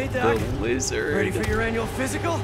Hey, Doc. The lizard. Ready for your annual physical?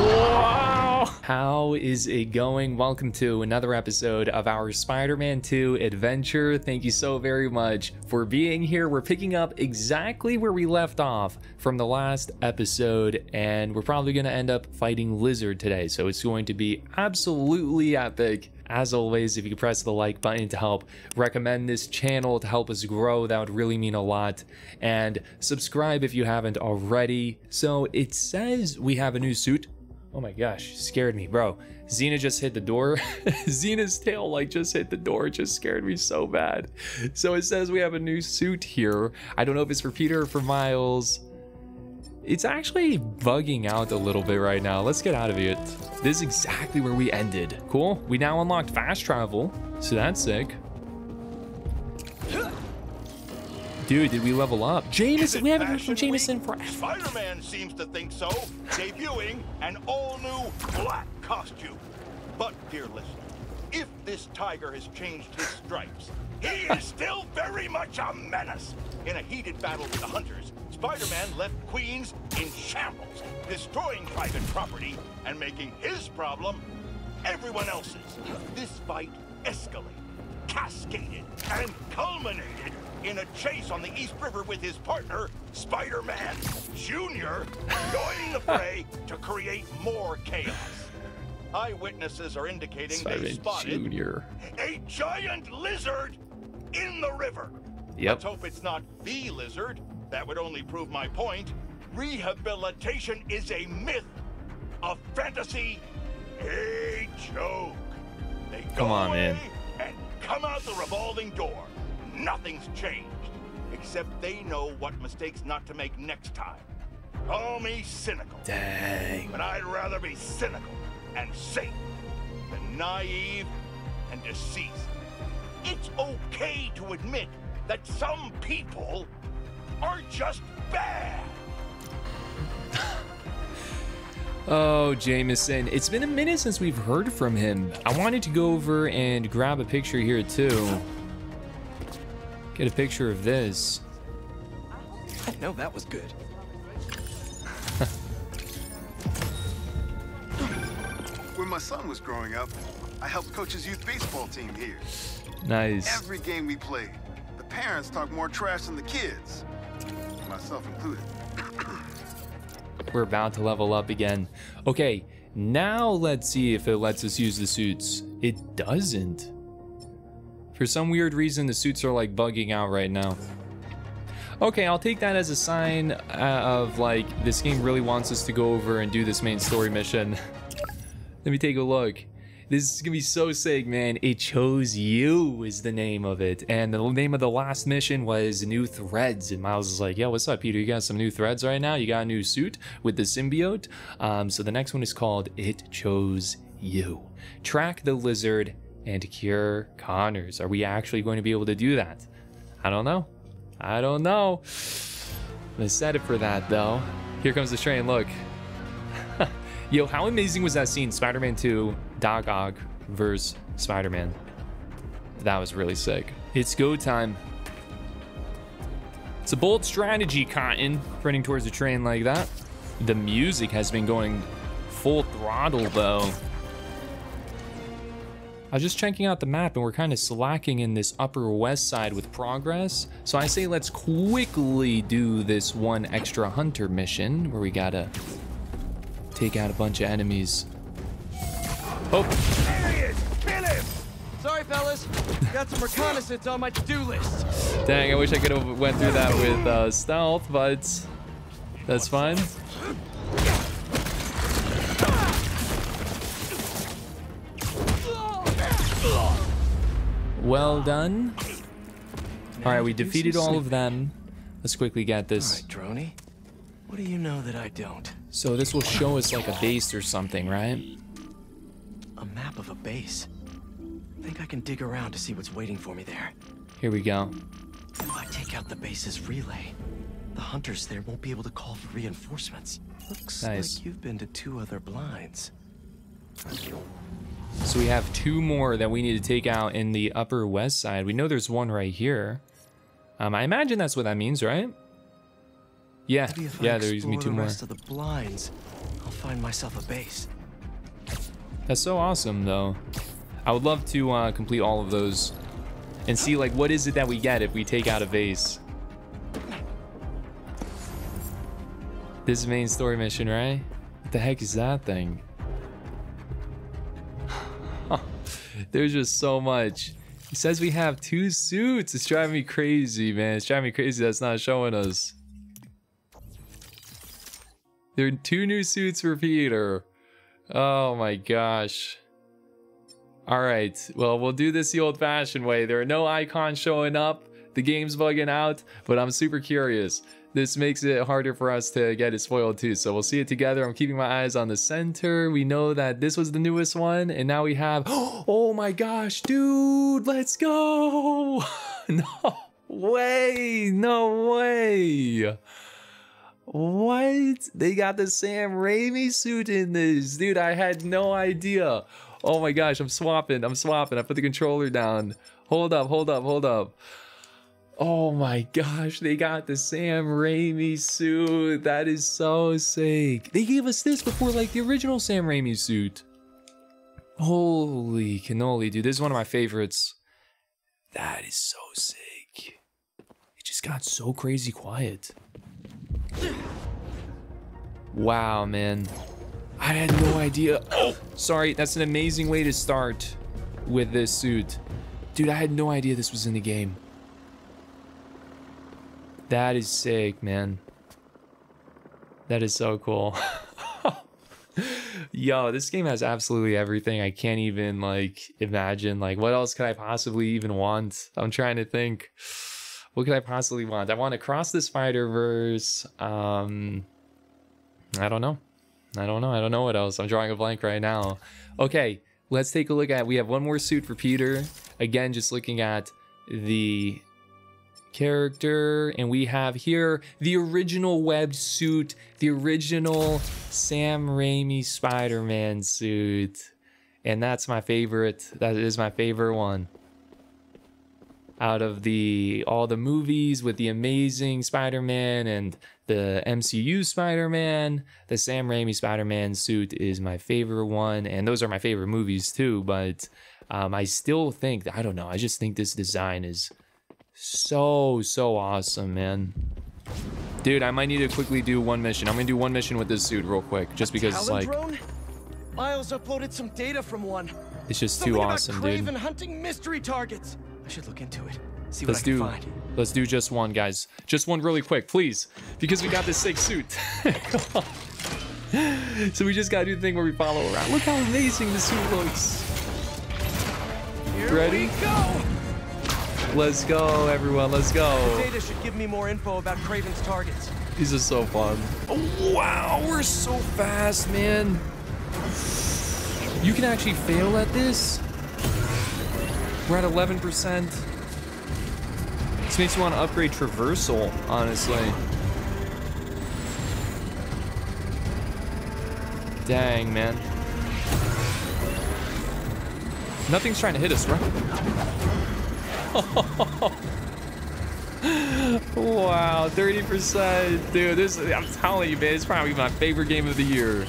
Wow! How is it going? Welcome to another episode of our Spider Man 2 adventure. Thank you so very much for being here. We're picking up exactly where we left off from the last episode, and we're probably going to end up fighting Lizard today. So it's going to be absolutely epic. As always, if you press the like button to help recommend this channel to help us grow, that would really mean a lot. And subscribe if you haven't already. So it says we have a new suit. Oh my gosh, scared me, bro. Xena just hit the door. Xena's tail like just hit the door. It just scared me so bad. So it says we have a new suit here. I don't know if it's for Peter or for Miles. It's actually bugging out a little bit right now. Let's get out of it. This is exactly where we ended. Cool. We now unlocked fast travel, so that's sick. Dude, did we level up? Jameson, we haven't heard from Jameson forever. Spider-Man seems to think so, debuting an all-new black costume. But, dear listener, if this tiger has changed his stripes, he is still very much a menace. In a heated battle with the hunters, Spider-Man left Queens in shambles, destroying private property and making his problem everyone else's. This fight escalated, cascaded, and culminated in a chase on the East River with his partner, Spider-Man Jr., joining the fray to create more chaos. Eyewitnesses are indicating they spotted Junior. a giant lizard in the river. Yep. Let's hope it's not the lizard. That would only prove my point. Rehabilitation is a myth, a fantasy, a joke. They go Come on, man. away and come out the revolving door. Nothing's changed, except they know what mistakes not to make next time. Call me cynical, Dang. but I'd rather be cynical and safe than naive and deceased. It's okay to admit that some people are just bad. Oh, Jameson. It's been a minute since we've heard from him. I wanted to go over and grab a picture here, too. Get a picture of this. I know that was good. When my son was growing up, I helped coach his youth baseball team here. Nice. Every game we played, the parents talk more trash than the kids, myself included. We're about to level up again. Okay, now let's see if it lets us use the suits. It doesn't. For some weird reason, the suits are like bugging out right now. Okay, I'll take that as a sign uh, of like this game really wants us to go over and do this main story mission. Let me take a look. This is gonna be so sick, man. It chose you is the name of it, and the name of the last mission was New Threads. And Miles is like, yo, what's up, Peter? You got some new threads right now? You got a new suit with the symbiote." Um, so the next one is called It Chose You. Track the lizard and cure Connors. Are we actually going to be able to do that? I don't know. I don't know. I'm it for that though. Here comes the train. Look. Yo, how amazing was that scene? Spider-Man 2, Doc Ock versus Spider-Man. That was really sick. It's go time. It's a bold strategy, Cotton, running towards a train like that. The music has been going full throttle, though. I was just checking out the map and we're kind of slacking in this upper west side with progress. So I say let's quickly do this one extra hunter mission where we gotta take out a bunch of enemies. Oh, There he is! Kill him! Sorry, fellas. Got some reconnaissance on my to-do list. dang, I wish I could have went through that with uh, stealth, but that's fine. Well done. All right, we defeated all of them. Let's quickly get this. right, Droney. What do you know that I don't? So this will show us like a base or something, right? A map of a base. Think I can dig around to see what's waiting for me there. Here we go. If I take out the base's relay, the hunters there won't be able to call for reinforcements. Looks Nice. like you've been to two other blinds. So we have two more that we need to take out in the upper west side. We know there's one right here. Um, I imagine that's what that means, right? Yeah, Maybe if I yeah, there's me two the more. rest of the blinds, I'll find myself a base. That's so awesome, though. I would love to uh, complete all of those and see, like, what is it that we get if we take out a vase. This is main story mission, right? What the heck is that thing? There's just so much. He says we have two suits. It's driving me crazy, man. It's driving me crazy that's not showing us. There are two new suits for Peter. Oh my gosh. All right. Well, we'll do this the old fashioned way. There are no icons showing up. The game's bugging out, but I'm super curious. This makes it harder for us to get it spoiled too. So we'll see it together. I'm keeping my eyes on the center. We know that this was the newest one, and now we have. Oh my gosh, dude! Let's go! no way! No way! What? They got the Sam Raimi suit in this. Dude, I had no idea. Oh my gosh, I'm swapping. I'm swapping. I put the controller down. Hold up, hold up, hold up. Oh my gosh, they got the Sam Raimi suit. That is so sick. They gave us this before, like, the original Sam Raimi suit. Holy cannoli, dude. This is one of my favorites. That is so sick. It just got so crazy quiet. Wow, man. I had no idea. Oh, sorry. That's an amazing way to start with this suit. Dude, I had no idea this was in the game. That is sick, man. That is so cool. Yo, this game has absolutely everything. I can't even like imagine like what else could I possibly even want? I'm trying to think. What could I possibly want? I want to cross the Spider Verse. Um, I don't know. I don't know. I don't know what else. I'm drawing a blank right now. Okay, let's take a look at. We have one more suit for Peter. Again, just looking at the character and we have here the original web suit the original sam raimi spider-man suit and that's my favorite that is my favorite one out of the all the movies with the amazing spider-man and the mcu spider-man the sam raimi spider-man suit is my favorite one and those are my favorite movies too but um, i still think i don't know i just think this design is so so awesome man dude i might need to quickly do one mission i'm gonna do one mission with this suit real quick just because it's like drone? Miles uploaded some data from one. it's just Something too about awesome Kraven dude hunting mystery targets. I should look into it. See let's what I can do find. let's do just one guys just one really quick please because we got this sick suit so we just gotta do the thing where we follow around look how amazing this suit looks Here Ready? we go. let's go everyone let's go Data should give me more info about Kraven's targets. These are so fun. Oh, wow, we're so fast, man. You can actually fail at this. We're at 11%. This makes me want to upgrade traversal, honestly. Dang, man. Nothing's trying to hit us, right? Wow, 30%. Dude, this I'm telling you, man, it's probably my favorite game of the year.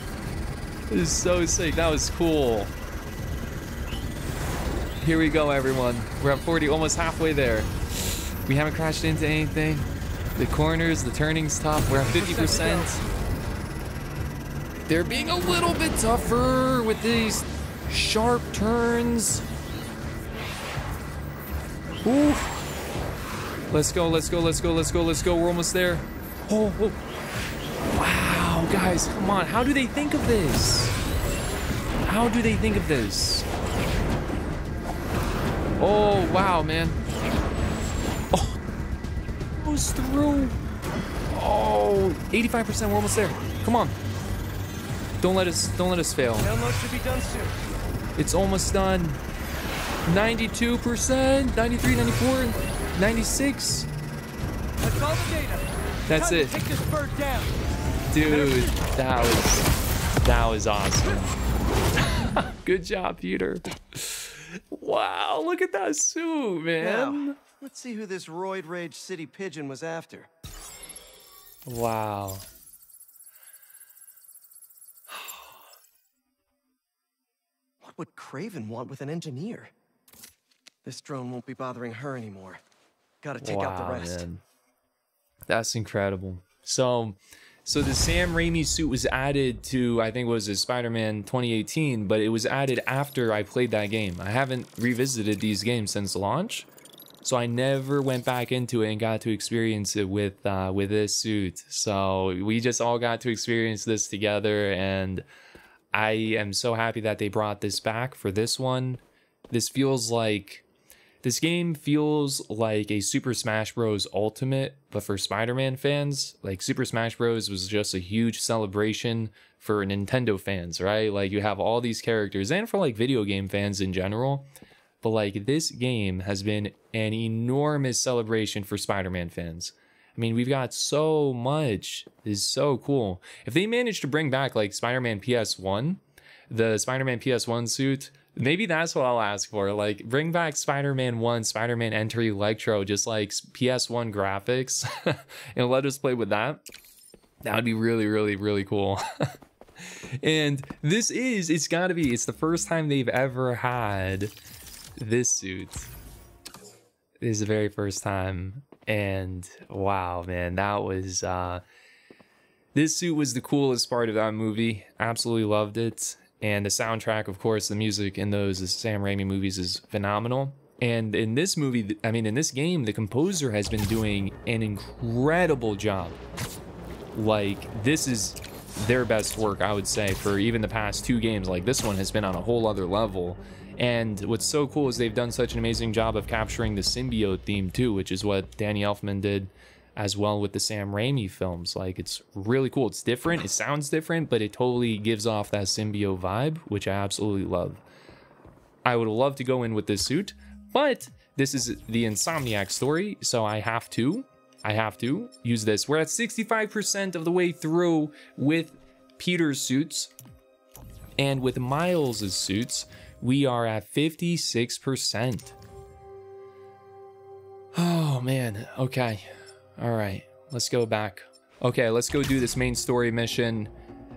This is so sick. That was cool. Here we go, everyone. We're at 40, almost halfway there. We haven't crashed into anything. The corners, the turning's tough. We're at 50%. They're being a little bit tougher with these sharp turns. Ooh. Let's go, let's go, let's go, let's go, let's go. We're almost there. Oh, oh. wow, guys, come on. How do they think of this? How do they think of this? Oh, wow, man. Oh, goes through. Oh, 85%. We're almost there. Come on. Don't let us, don't let us fail. Download should be done soon. It's almost done. 92%, 93, 94, 96. That's all the data. That's Time it. Take this bird down. Dude, that was that was awesome. Good job, Peter. Wow, look at that suit, man. Now, let's see who this roid rage city pigeon was after. Wow. What would Kraven want with an engineer? This drone won't be bothering her anymore. Gotta take out the rest. man. That's incredible. So, so the Sam Raimi suit was added to I think it was a Spider-Man 2018, but it was added after I played that game. I haven't revisited these games since launch, so I never went back into it and got to experience it with uh, with this suit. So we just all got to experience this together, and I am so happy that they brought this back for this one. This feels like this game feels like a Super Smash Bros. Ultimate, but for Spider Man fans. Like, Super Smash Bros. was just a huge celebration for Nintendo fans, right? Like, you have all these characters, and for like video game fans in general. But like, this game has been an enormous celebration for Spider Man fans. I mean, we've got so much. This is so cool. If they manage to bring back like Spider Man PS1, the Spider Man PS1 suit, Maybe that's what I'll ask for. Like, bring back Spider Man 1, Spider Man Enter Electro, just like PS1 graphics, and let us play with that. That would be really, really, really cool. and this is, it's gotta be, it's the first time they've ever had this suit. This is the very first time. And wow, man, that was, uh, this suit was the coolest part of that movie. Absolutely loved it and the soundtrack, of course, the music in those Sam Raimi movies is phenomenal. And in this movie, I mean, in this game, the composer has been doing an incredible job. Like, this is their best work, I would say, for even the past two games. Like, this one has been on a whole other level. And what's so cool is they've done such an amazing job of capturing the symbiote theme, too, which is what Danny Elfman did as well with the Sam Raimi films. Like it's really cool. It's different. It sounds different, but it totally gives off that symbiote vibe, which I absolutely love. I would love to go in with this suit, but this is the Insomniac story, so I have to, I have to use this. We're at 65% of the way through with Peter's suits, and with Miles' suits, we are at 56%. Oh man, okay. All right, let's go back. Okay, let's go do this main story mission.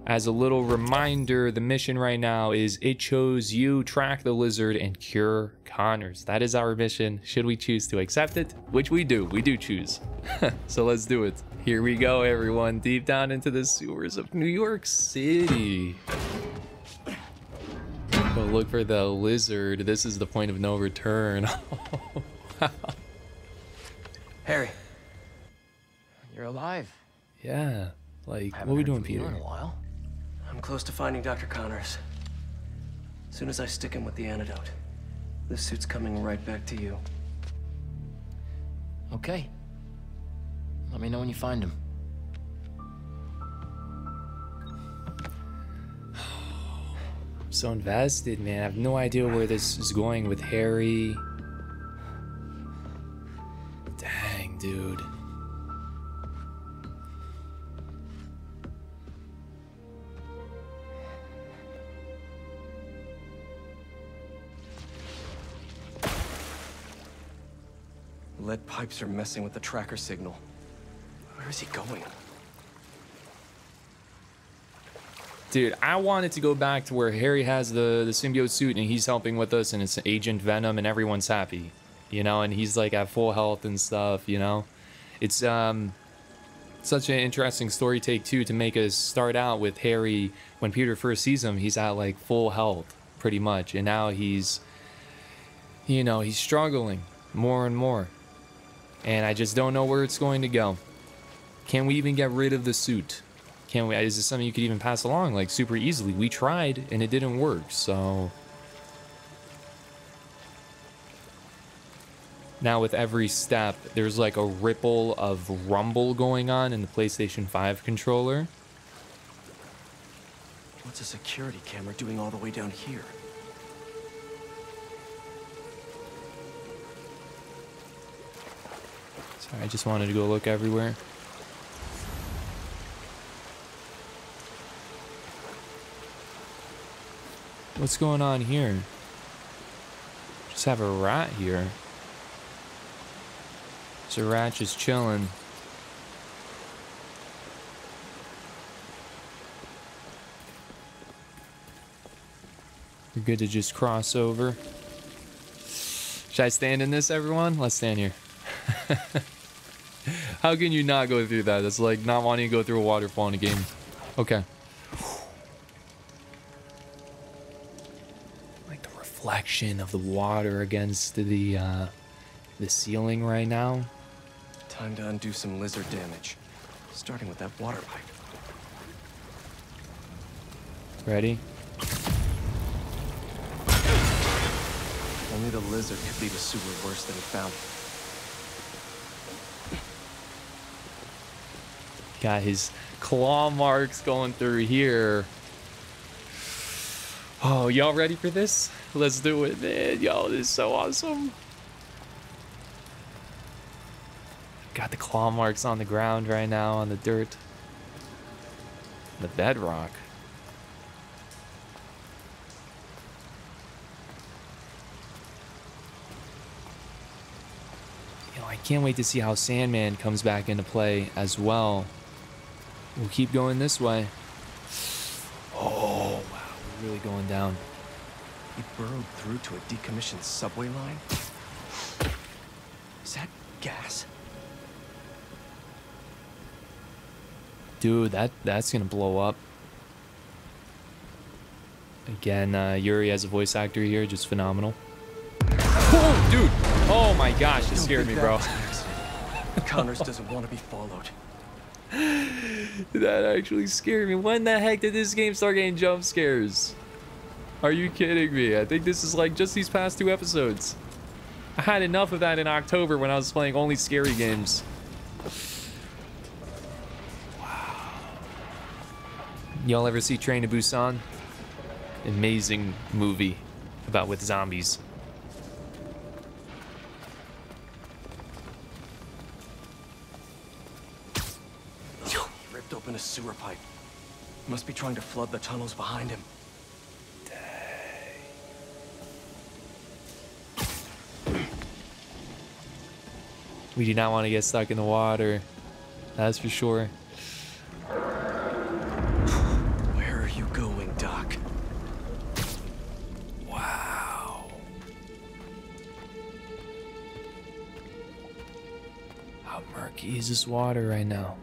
As a little reminder, the mission right now is it chose you, track the lizard, and cure Connors. That is our mission. Should we choose to accept it? Which we do. We do choose. so let's do it. Here we go, everyone. Deep down into the sewers of New York City. Go look for the lizard. This is the point of no return. Harry. You're alive. Yeah. Like, what are we heard doing, Peter? In a while. I'm close to finding Dr. Connors. As soon as I stick him with the antidote, this suit's coming right back to you. Okay. Let me know when you find him. I'm so invested, man. I have no idea where this is going with Harry. Dang, dude. Lead pipes are messing with the tracker signal. Where is he going? Dude, I wanted to go back to where Harry has the, the symbiote suit and he's helping with us and it's Agent Venom and everyone's happy. You know, and he's like at full health and stuff, you know? It's um such an interesting story take too to make us start out with Harry when Peter first sees him, he's at like full health pretty much. And now he's you know, he's struggling more and more. And I just don't know where it's going to go. Can we even get rid of the suit? Can we? Is this something you could even pass along like super easily? We tried and it didn't work. So now with every step, there's like a ripple of rumble going on in the PlayStation 5 controller. What's a security camera doing all the way down here? Sorry, I just wanted to go look everywhere. What's going on here? Just have a rat here. So, rat just chilling. You're good to just cross over. Should I stand in this, everyone? Let's stand here. How can you not go through that? That's like not wanting to go through a waterfall in a game. Okay. Like the reflection of the water against the uh, the ceiling right now. Time to undo some lizard damage. Starting with that water pipe. Ready? Only the lizard could leave a sewer worse than he found it. Got his claw marks going through here. Oh, y'all ready for this? Let's do it, man. Y'all, this is so awesome. Got the claw marks on the ground right now, on the dirt. The bedrock. You know, I can't wait to see how Sandman comes back into play as well. We'll keep going this way. Oh, wow. We're really going down. He burrowed through to a decommissioned subway line? Is that gas? Dude, that that's gonna blow up. Again, uh, Yuri as a voice actor here, just phenomenal. Oh, dude! Oh my gosh, it scared me, bro. that was an accident. Connors doesn't want to be followed. that actually scared me. When the heck did this game start getting jump scares? Are you kidding me? I think this is like just these past two episodes. I had enough of that in October when I was playing only scary games. Wow. Y'all ever see Train to Busan? Amazing movie about with zombies. A sewer pipe. Must be trying to flood the tunnels behind him. We do not want to get stuck in the water. That's for sure. Where are you going, Doc? Wow. How murky is this water right now?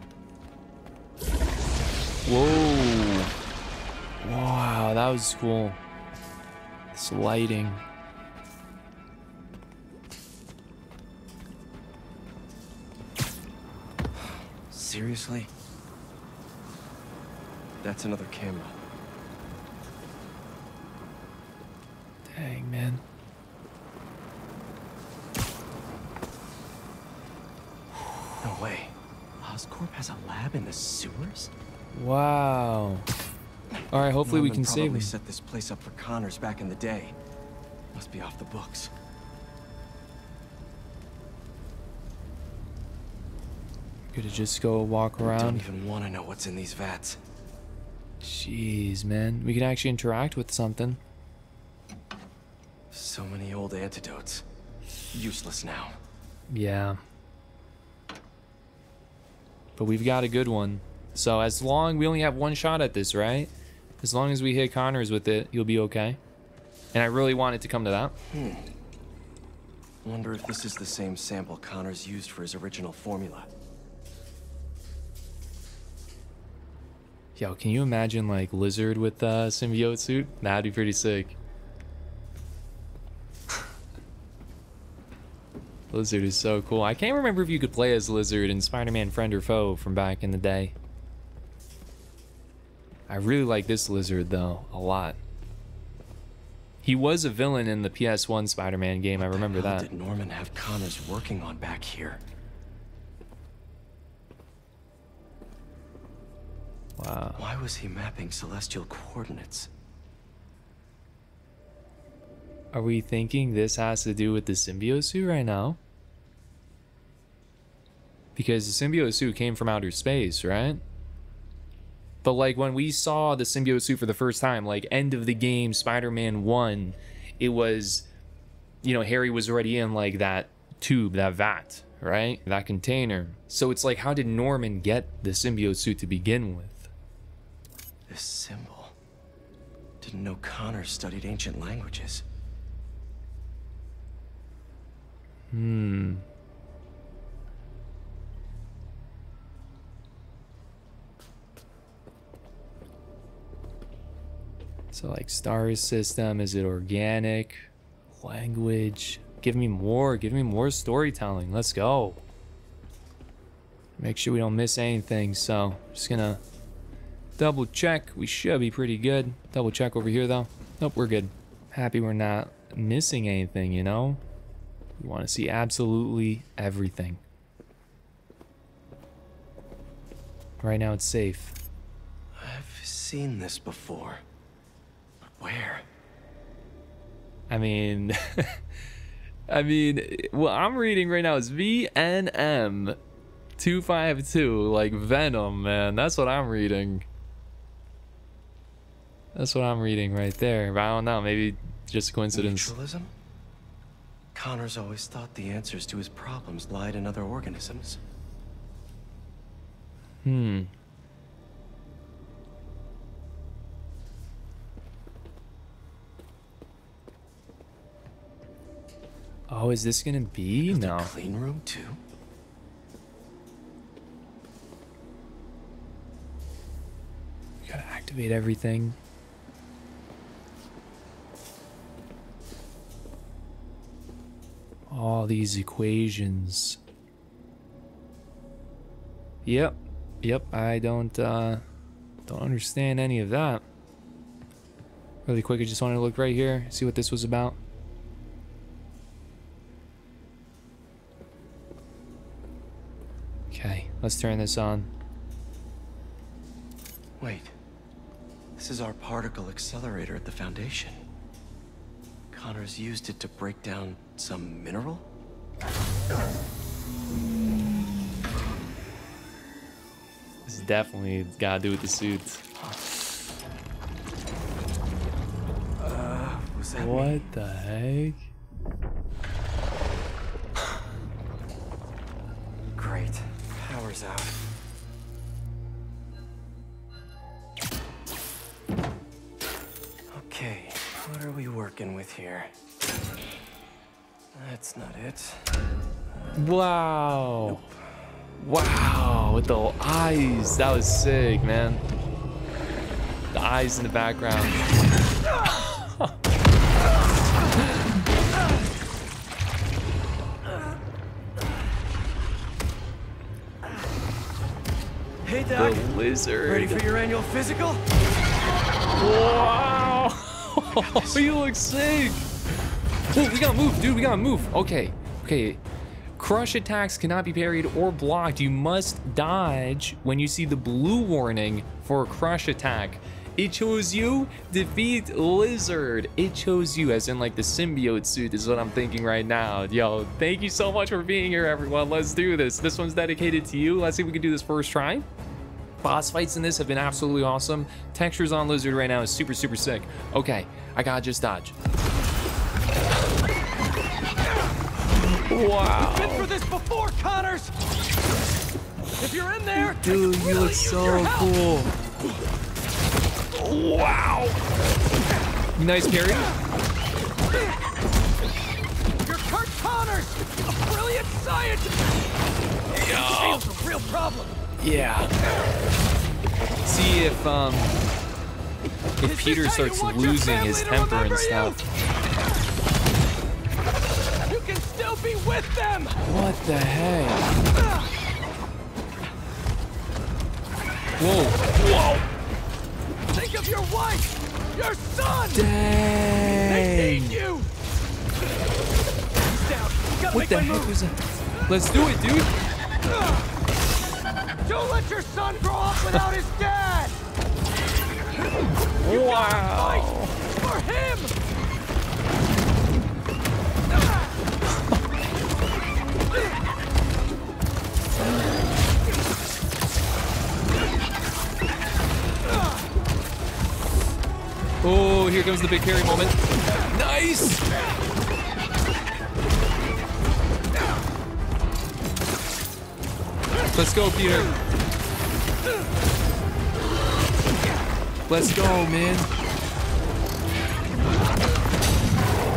Whoa. Wow, that was cool. This lighting. Seriously? That's another camera. Dang, man. No way. Oscorp has a lab in the sewers? Wow. All right, hopefully we can save him. set this place up for Connors back in the day. Must be off the books. Could just go walk around. I Don't even want to know what's in these vats. Jeez, man. We can actually interact with something. So many old antidotes. Useless now. Yeah. But we've got a good one. So as long we only have one shot at this, right? As long as we hit Connors with it, you'll be okay. And I really want it to come to that. Hmm. Wonder if this is the same sample Connors used for his original formula. Yo, can you imagine like Lizard with a symbiote suit? That'd be pretty sick. Lizard is so cool. I can't remember if you could play as Lizard in Spider-Man Friend or Foe from back in the day. I really like this Lizard though, a lot. He was a villain in the PS1 Spider-Man game, I remember that. did Norman have Connors working on back here? Wow. Why was he mapping celestial coordinates? Are we thinking this has to do with the symbiote right now? Because the symbiote came from outer space, right? But like when we saw the symbiote suit for the first time, like end of the game, Spider-Man 1, it was you know, Harry was already in like that tube, that vat, right? That container. So it's like how did Norman get the symbiote suit to begin with? This symbol. Didn't know Connor studied ancient languages. Hmm. So like star system, is it organic? Language. Give me more, give me more storytelling. Let's go. Make sure we don't miss anything. So just gonna double check. We should be pretty good. Double check over here though. Nope, we're good. Happy we're not missing anything, you know? We want to see absolutely everything. Right now it's safe. I've seen this before. Where? I mean, I mean, what I'm reading right now is VNM 252, like Venom, man. That's what I'm reading. That's what I'm reading right there. But I don't know, maybe just a coincidence. Mutualism? Connors always thought the answers to his problems lied in other organisms. Hmm. Oh, is this gonna be? No. Clean room too. We gotta activate everything. All these equations. Yep. Yep, I don't uh don't understand any of that. Really quick, I just wanted to look right here, see what this was about. Okay, let's turn this on. Wait. This is our particle accelerator at the Foundation. Connors used it to break down some mineral? This definitely gotta do with the suits. Uh, Was What me? the heck? Great. Power's out. Okay, what are we working with here? That's not it. Wow. Wow, with the eyes. That was sick, man. The eyes in the background. Hey, The lizard. Ready for your annual physical? Wow. you look sick. Oh, we gotta move, dude. We gotta move. Okay. Okay. Crush attacks cannot be parried or blocked. You must dodge when you see the blue warning for a crush attack. It chose you, defeat lizard. It chose you, as in like the symbiote suit, is what I'm thinking right now. Yo, thank you so much for being here, everyone. Let's do this. This one's dedicated to you. Let's see if we can do this first try. Boss fights in this have been absolutely awesome. Textures on Lizard right now is super, super sick. Okay, I gotta just dodge. Wow. Been through this before, Connors! If you're in there, Dude, you look so cool. Wow. Nice parry. you're Kurt Connors! A brilliant scientist! Jail's a real problem. Yeah. See if um if Peter starts losing his temper and stuff. You can still be with them! What the heck? Whoa. Whoa. Think of your wife! Your son! Dang! They need you! Down. What the heck move. was that? Let's do it, dude. Don't let your son grow up without his dad! You Wow. For him! Oh, here comes the big carry moment. Nice. Let's go, Peter. Let's go, man.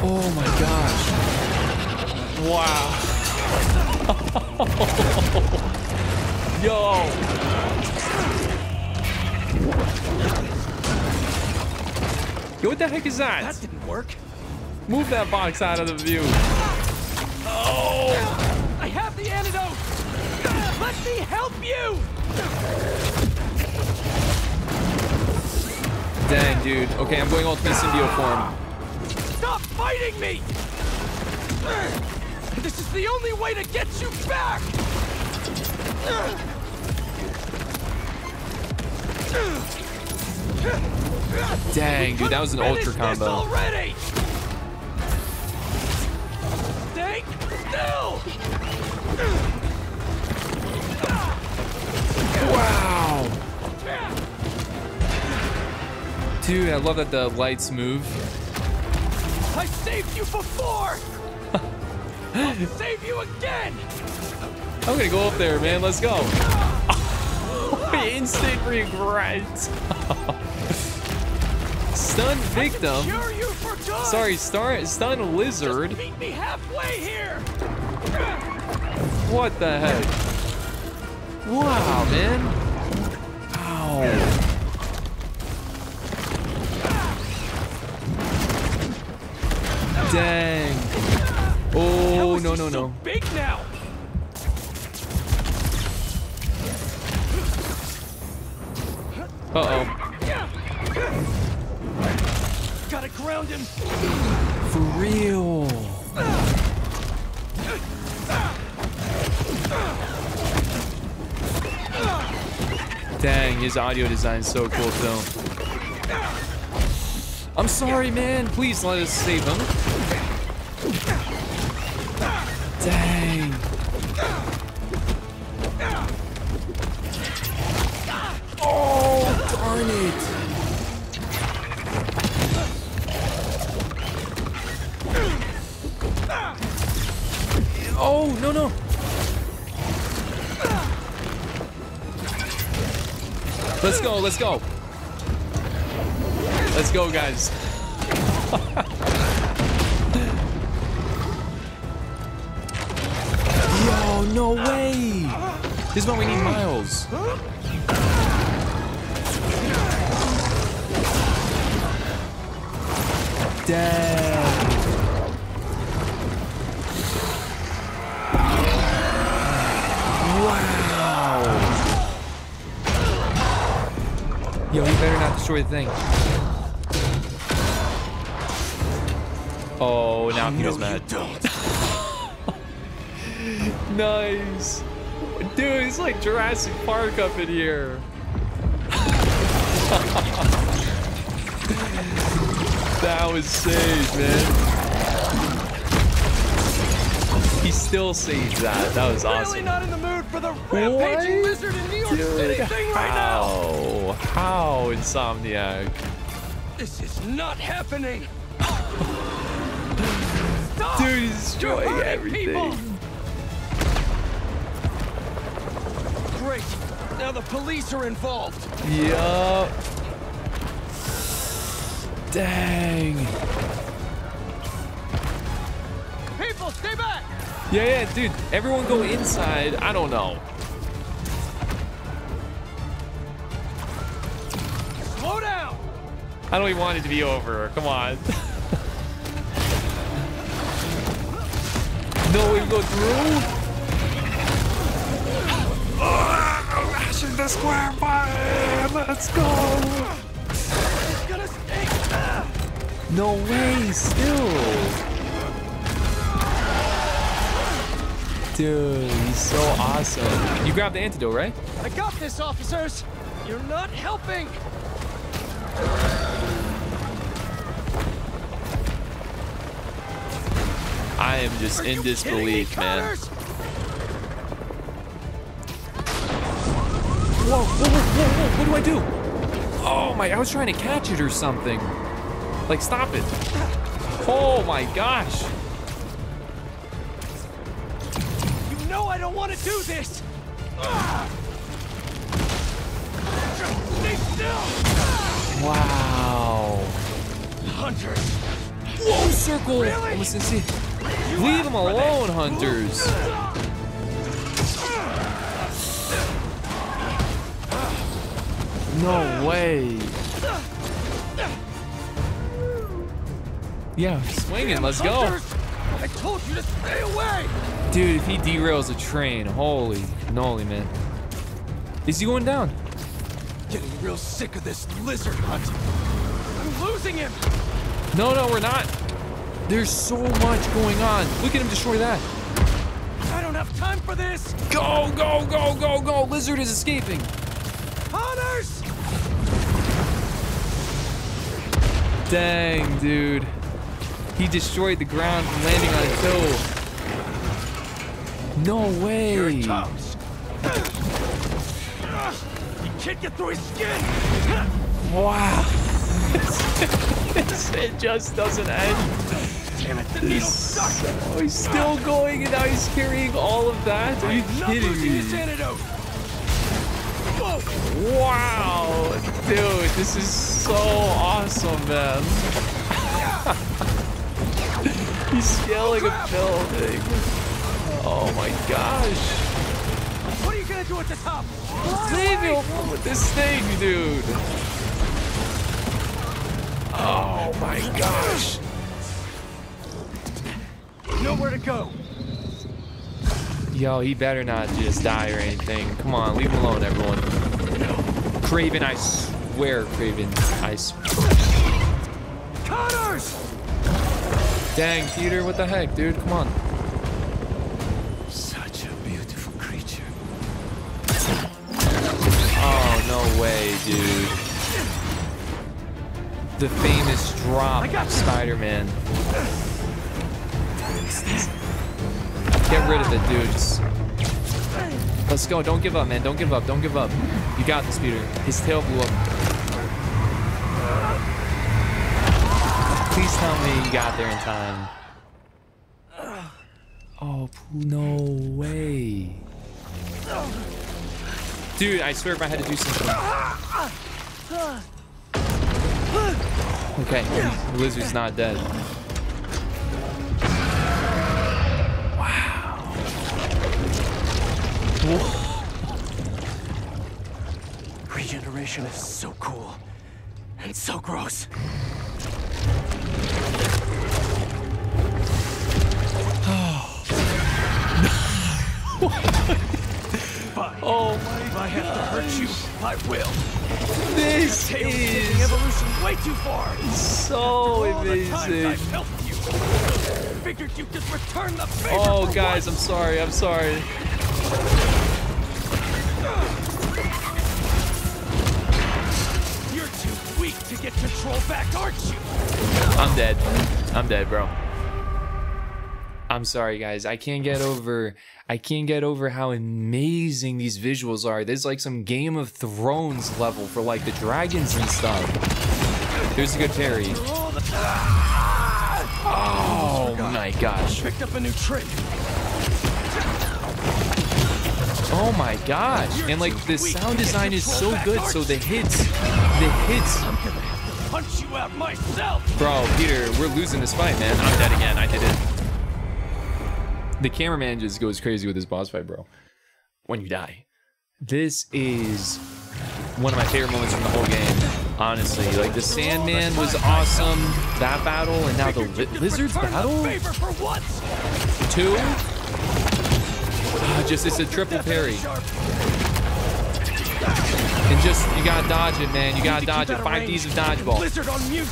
Oh my gosh. Wow. Yo. Yo, what the heck is that? That didn't work. Move that box out of the view. Oh! Me help you. Dang, dude. Okay, I'm going ultimate symbiote form. Stop fighting me. This is the only way to get you back. Dang, dude, that was an ultra combo. already. Stay still. Wow. Dude, I love that the lights move. I saved you before. I'll save you again. I'm gonna go up there, man. Let's go. Instant regret. Stun victim. You for. Sorry, star stun lizard. Just meet me halfway here. What the heck? Wow, man. Ow. Dang. Oh, is no, no, so no. Big now. Uh-oh. Gotta ground him. For real. Dang, his audio design's so cool too. I'm sorry, man. Please let us save him. Dang. Let's go, let's go. Let's go, guys. Yo, no way. This is we need Miles. Dang. Destroy the thing. Oh, now Peter's mad. don't. Nice. Dude, it's like Jurassic Park up in here. that was saved, man. He still saved that. That was awesome. Really awesome. not in the mood for the rampaging What? lizard in New York City thing right now. How? Insomniac? This is not happening. Stop! Dude, he's destroying everything. people. Great. Now the police are involved. Yup. Dang. People, stay back. Yeah, yeah, dude. Everyone go inside. I don't know. I don't even want it to be over. Come on. no way to go through. Ration the square five. Let's go. It's gonna stay. No way. Still. Dude, he's so awesome. You grabbed the antidote, right? I got this, officers. You're not helping. I am just Are in disbelief, me, man. Whoa, whoa, whoa, whoa, whoa, what do I do? Oh my, I was trying to catch it or something. Like, stop it. Oh my gosh. You know I don't want to do this. Stay still. Wow. Hunter. Whoa, circle! Almost didn't see. Leave them alone, hunters. No way. Yeah, swinging. Let's go. I told you to stay away! Dude, if he derails a train, holy moly, man. Is he going down? Getting real sick of this lizard hunt. I'm losing him! No, no, we're not. There's so much going on. Look at him destroy that. I don't have time for this! Go, go, go, go, go. Lizard is escaping. Hunters! Dang, dude. He destroyed the ground from landing on a toe. No way. Tops! You can't get through his skin! Wow. it just doesn't end. Damn it, the needle He's, stuck! oh, he's still going and now he's carrying all of that? Are you kidding losing this me? antidote! Wow. Dude, this is so awesome, man. he's scaling a building. Oh my gosh. What are you gonna do at the top? Leave me alone with this thing, dude. Oh my gosh. Nowhere to go! Yo, he better not just die or anything. Come on, leave him alone, everyone. Kraven, I swear, Kraven. I s- Connors! Dang, Peter, what the heck, dude? Come on. Such a beautiful creature. Oh, no way, dude. The famous drop I got. Spider-Man. Get rid of it, dude. Just- Let's go. Don't give up, man. Don't give up. Don't give up. You got this, Peter. His tail blew up. Please tell me you got there in time. Oh, no way. Dude, I swear if I had to do something. Okay, the lizard's not dead. Regeneration is so cool. And so gross. Fine. Oh If I have to hurt you, I will. This Tails is evolution way too far. so All the times amazing. You. Figured you'd just return the favor Oh, guys, I'm sorry. I'm sorry. Get control back, aren't you? I'm dead. I'm dead, bro. I'm sorry, guys. I can't get over. I can't get over how amazing these visuals are. There's like some Game of Thrones level for like the dragons and stuff. Here's a good parry. The Oh my gosh. picked up a new trick. Oh my gosh. And like the sound design is so good. So the hits, the hits. Punch you out myself. Bro, Peter, we're losing this fight, man. I'm dead again. I did it. The cameraman just goes crazy with his boss fight, bro. When you die. This is one of my favorite moments from the whole game. Honestly, like the Sandman was awesome. That battle, and now the li- Lizards battle The favor for once. two. Ah, just it's a triple parry, Sharp. And just you gotta dodge it, man. You gotta dodge it. Five. Ds of dodgeball. Lizard on mute.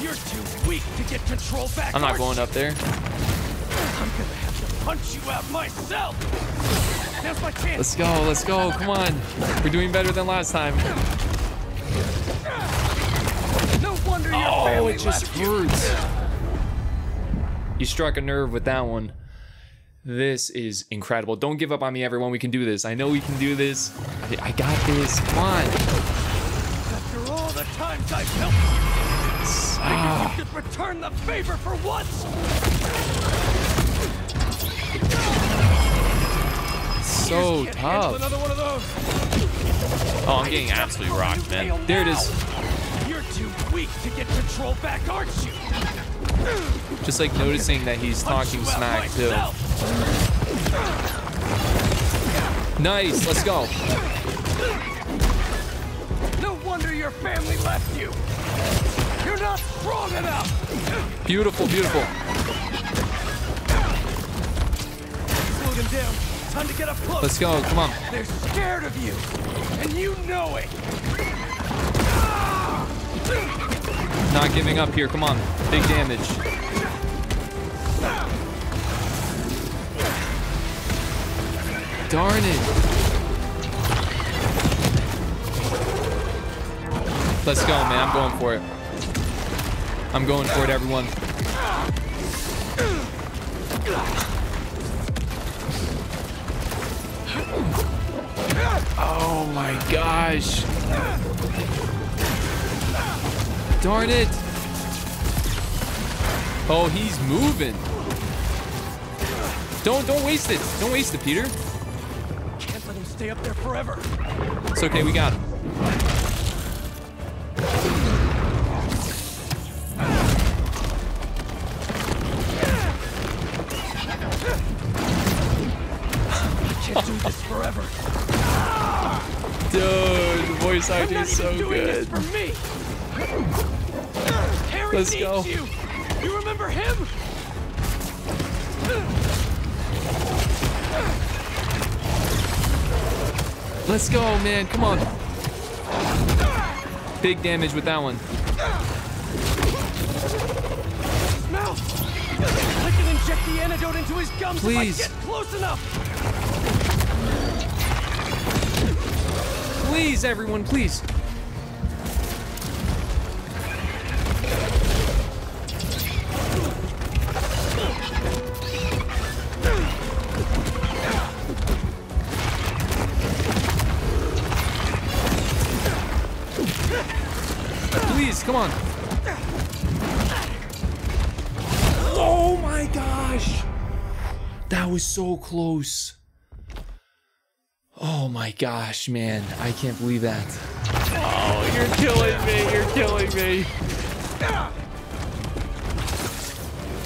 You're too weak to get control back. I'm not going up there. I'm gonna have to punch you out myself. Now's my chance. Let's go, let's go. Come on, we're doing better than last time. No wonder your Oh, it just left you. hurts. You struck a nerve with that one. This is incredible. Don't give up on me, everyone. We can do this. I know we can do this. I, I got this. Come on. After all the times I've helped you, Ah, you could return the favor for once. so tough. Another one of those. Oh, I'm getting absolutely rocked, man. There it is. You're too weak to get control back, aren't you? Just like noticing that he's talking Punch you out smack too. Nice, let's go. No wonder your family left you. You're not strong enough. Beautiful, beautiful. Down. Time to get up close. Let's go, come on. They're scared of you, and you know it. Ah! Not giving up here, come on. Big damage. Darn it. Let's go, man. I'm going for it. I'm going for it, everyone. Oh my gosh. Darn it. Oh, he's moving. Don't don't waste it. Don't waste it, Peter. Can't let him stay up there forever. It's okay, we got him. Can't do this forever. Dude, the voice acting is so even doing good. Let's go. you. You remember him? Let's go, man. Come on. Big damage with that one. Mouth. I can inject the antidote into his gums Please. if I get close enough. Please, everyone, please. Please, so close. Oh my gosh, man. I can't believe that. Oh, you're killing me. You're killing me.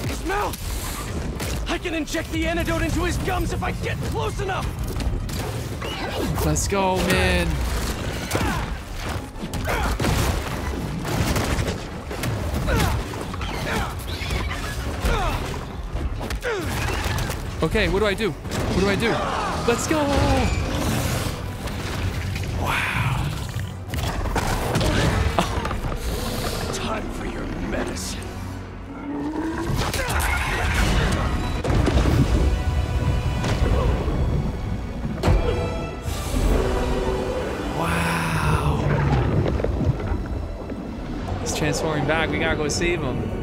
His mouth. I can inject the antidote into his gums if I get close enough. Let's go, man. Okay, what do I do? What do I do? Let's go! Wow. Time for your medicine. Wow. He's transforming back. We gotta go save him.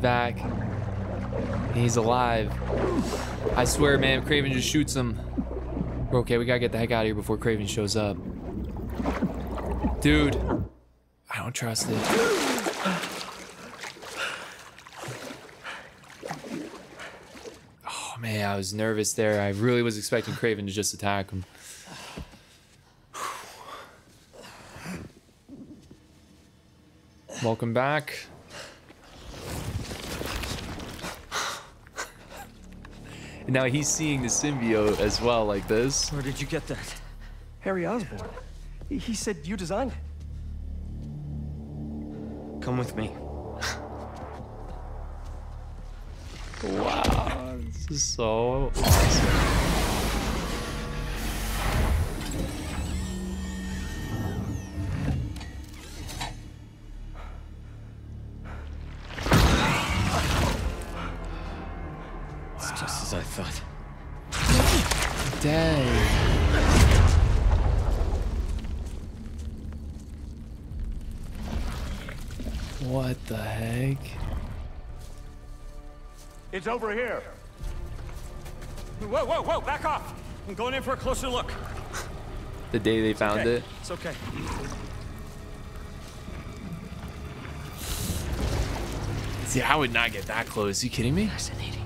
Back. He's alive. I swear, man, Kraven just shoots him. We're okay, we gotta get the heck out of here before Kraven shows up. Dude, I don't trust it. Oh man, I was nervous there. I really was expecting Kraven to just attack him. Welcome back. Now he's seeing the symbiote as well, like this. Where did you get that? Harry Osborn. He, he said you designed it. Come with me. Wow, this is so awesome. It's over here. Whoa, whoa, whoa, back off. I'm going in for a closer look. The day they found Okay, it. It's okay. See, I would not get that close. Are you kidding me? Fascinating.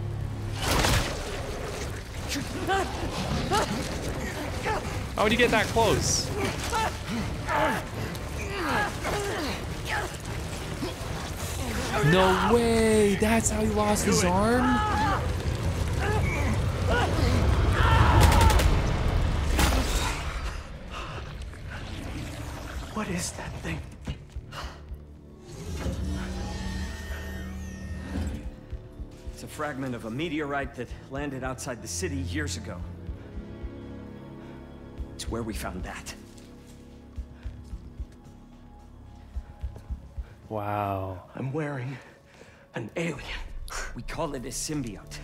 How would you get that close? No way! That's how he lost his arm? What is that thing? It's a fragment of a meteorite that landed outside the city years ago. It's where we found that. Wow. I'm wearing an alien. We call it a symbiote.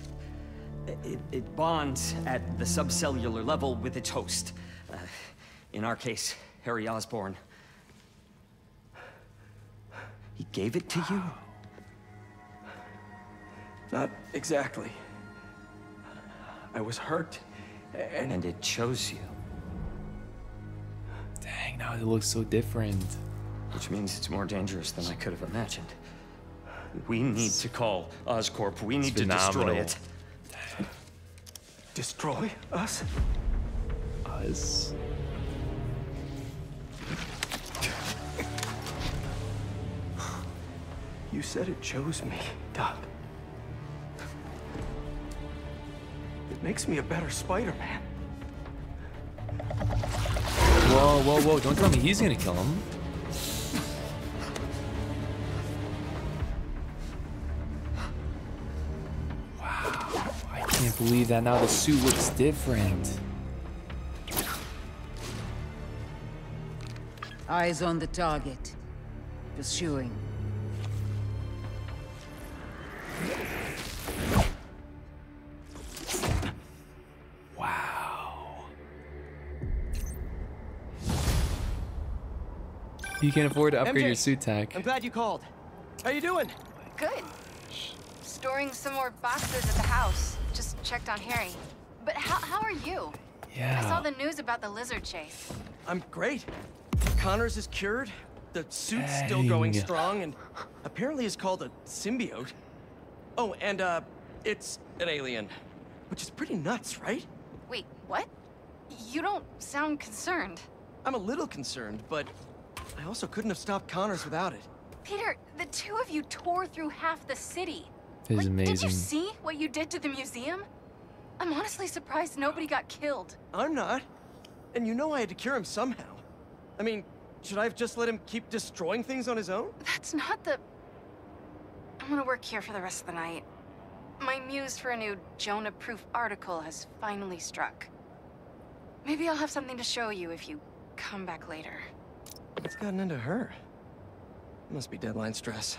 It, it bonds at the subcellular level with its host. Uh, in our case, Harry Osborn. He gave it to you? Not exactly. I was hurt, and And it chose you, Dang, now it looks so different. Which means it's more dangerous than I could have imagined. We need to call Oscorp. We need to destroy it. destroy us? Us. You said it chose me, Doc. It makes me a better Spider-Man. Whoa, whoa, whoa. Don't tell me he's gonna kill him. Believe that now the suit looks different. Eyes on the target. Pursuing. Wow. You can't afford to upgrade MJ, your suit tech. I'm glad you called. How you doing? Good. Storing some more boxes at the house. Just checked on Harry. But how, how are you? Yeah. I saw the news about the lizard chase. I'm great. Connors is cured. The suit's still going strong, and apparently is called a symbiote. Oh, and uh, it's an alien, which is pretty nuts, right? Wait, what? You don't sound concerned. I'm a little concerned, but I also couldn't have stopped Connors without it. Peter, the two of you tore through half the city. This is Like, Did you see what you did to the museum? I'm honestly surprised nobody got killed. I'm not. And you know I had to cure him somehow. I mean, should I have just let him keep destroying things on his own? That's not the... I'm gonna work here for the rest of the night. My muse for a new Jonah-proof article has finally struck. Maybe I'll have something to show you if you come back later. What's gotten into her? Must be deadline stress.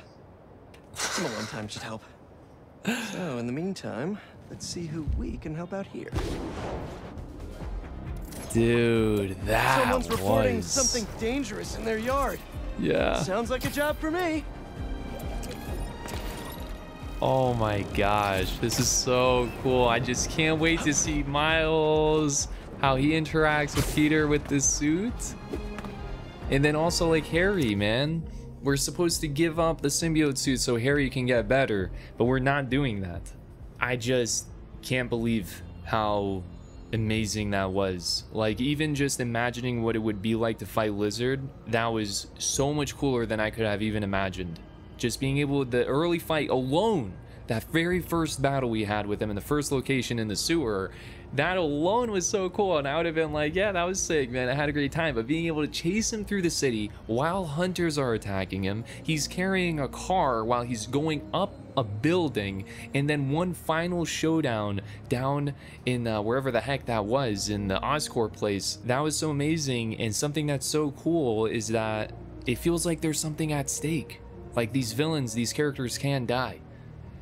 Some alone time should help. So, in the meantime, let's see who we can help out here. Dude, that Someone's reporting something dangerous in their yard. Yeah. Sounds like a job for me. Oh my gosh, this is so cool. I just can't wait to see Miles, how he interacts with Peter with this suit. And then also like Harry, man. We're supposed to give up the symbiote suit so Harry can get better, but we're not doing that. I just can't believe how amazing that was. Like even just imagining what it would be like to fight Lizard, that was so much cooler than I could have even imagined. Just being able the early fight alone, that very first battle we had with him in the first location in the sewer, that alone was so cool. And I would have been like, yeah, that was sick, man. I had a great time. But being able to chase him through the city while hunters are attacking him, he's carrying a car while he's going up a building, and then one final showdown down in uh, wherever the heck that was in the Oscorp place. That was so amazing. And something that's so cool is that it feels like there's something at stake. Like these villains, these characters can die.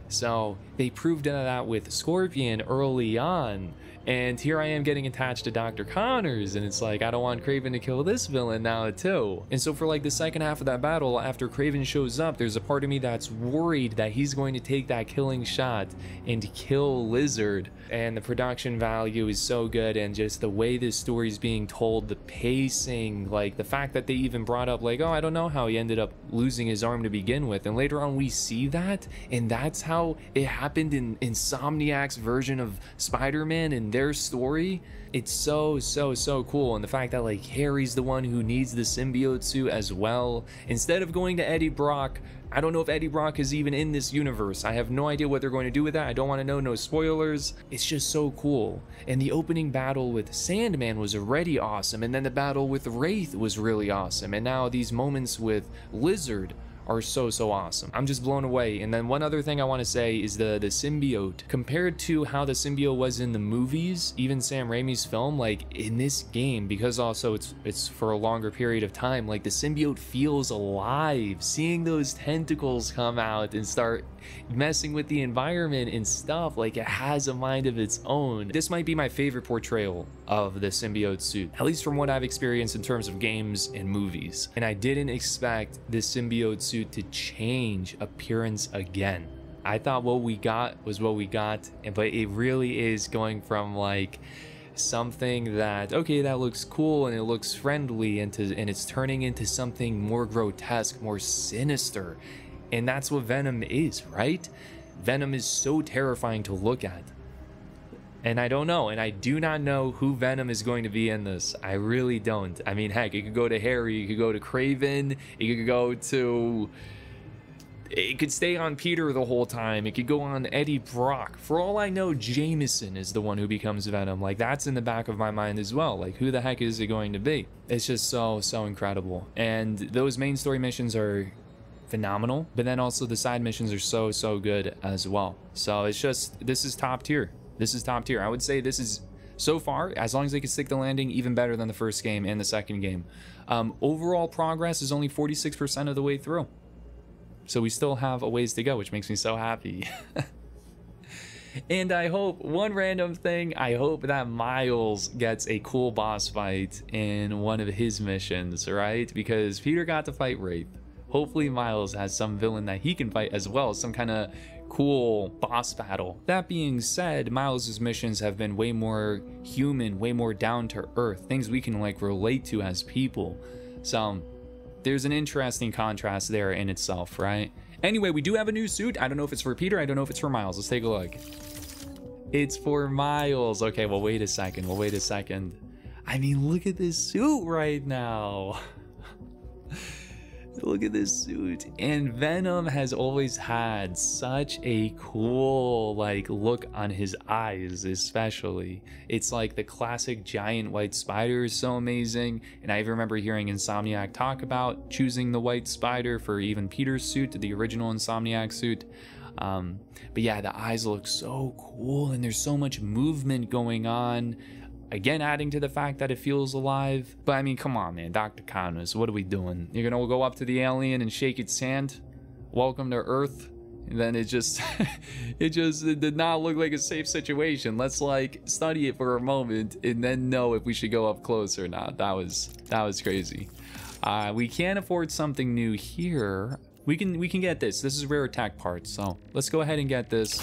So they proved that with Scorpion early on. And here I am getting attached to Dr. Connors, and it's like, I don't want Kraven to kill this villain now, too. And so, for like the second half of that battle, after Kraven shows up, there's a part of me that's worried that he's going to take that killing shot and kill Lizard. And the production value is so good, and just the way this story is being told, the pacing, like the fact that they even brought up, like, oh, I don't know how he ended up losing his arm to begin with. And later on, we see that, and that's how it happened in Insomniac's version of Spider Man and story. It's so, so, so cool. And the fact that, like, Harry's the one who needs the symbiote suit as well. Instead of going to Eddie Brock, I don't know if Eddie Brock is even in this universe. I have no idea what they're going to do with that. I don't want to know, no spoilers. It's just so cool. And the opening battle with Sandman was already awesome. And then the battle with Wraith was really awesome. And now these moments with Lizard are so so awesome. I'm just blown away. And then one other thing I want to say is the the symbiote compared to how the symbiote was in the movies, even Sam Raimi's film, like in this game because also it's it's for a longer period of time, like the symbiote feels alive. Seeing those tentacles come out and start messing with the environment and stuff, like it has a mind of its own. This might be my favorite portrayal of the symbiote suit, at least from what I've experienced in terms of games and movies. And I didn't expect this symbiote suit to change appearance again. I thought what we got was what we got, but it really is going from like something that okay that looks cool and it looks friendly into and it's turning into something more grotesque more sinister and that's what venom is right venom is so terrifying to look at and I don't know, and I do not know who Venom is going to be in this. I really don't. I mean, heck, it could go to Harry, it could go to Kraven, it could go to. It could stay on Peter the whole time. It could go on Eddie Brock. For all I know, Jameson is the one who becomes Venom. Like, that's in the back of my mind as well. Like, who the heck is it going to be? It's just so, so incredible. And those main story missions are phenomenal, but then also the side missions are so, so good as well. So it's just, this is top tier. This is top tier. I would say this is so far, as long as they can stick the landing, even better than the first game and the second game. Um, overall progress is only 46% of the way through. So we still have a ways to go, which makes me so happy. and I hope, one random thing, I hope that Miles gets a cool boss fight in one of his missions, right? Because Peter got to fight Wraith. Hopefully Miles has some villain that he can fight as well, some kind of cool boss battle. That being said, Miles's missions have been way more human, way more down to earth, things we can like relate to as people. So there's an interesting contrast there in itself, right? Anyway, we do have a new suit. I don't know if it's for Peter, I don't know if it's for Miles. Let's take a look. It's for Miles. Okay, well, wait a second. Well, wait a second. I mean, look at this suit right now. Look at this suit. And Venom has always had such a cool like look on his eyes, especially. It's like the classic giant white spider is so amazing. And I remember hearing Insomniac talk about choosing the white spider for even Peter's suit, the original Insomniac suit. Um, but yeah, the eyes look so cool and there's so much movement going on. Again, adding to the fact that it feels alive. But I mean, come on, man. Dr. Connors, what are we doing? You're gonna go up to the alien and shake its hand? Welcome to Earth? And then it just, it just it did not look like a safe situation. Let's like study it for a moment and then know if we should go up close or not. That was, that was crazy. Uh, we can't afford something new here. We can, we can get this. This is rare attack parts. So let's go ahead and get this.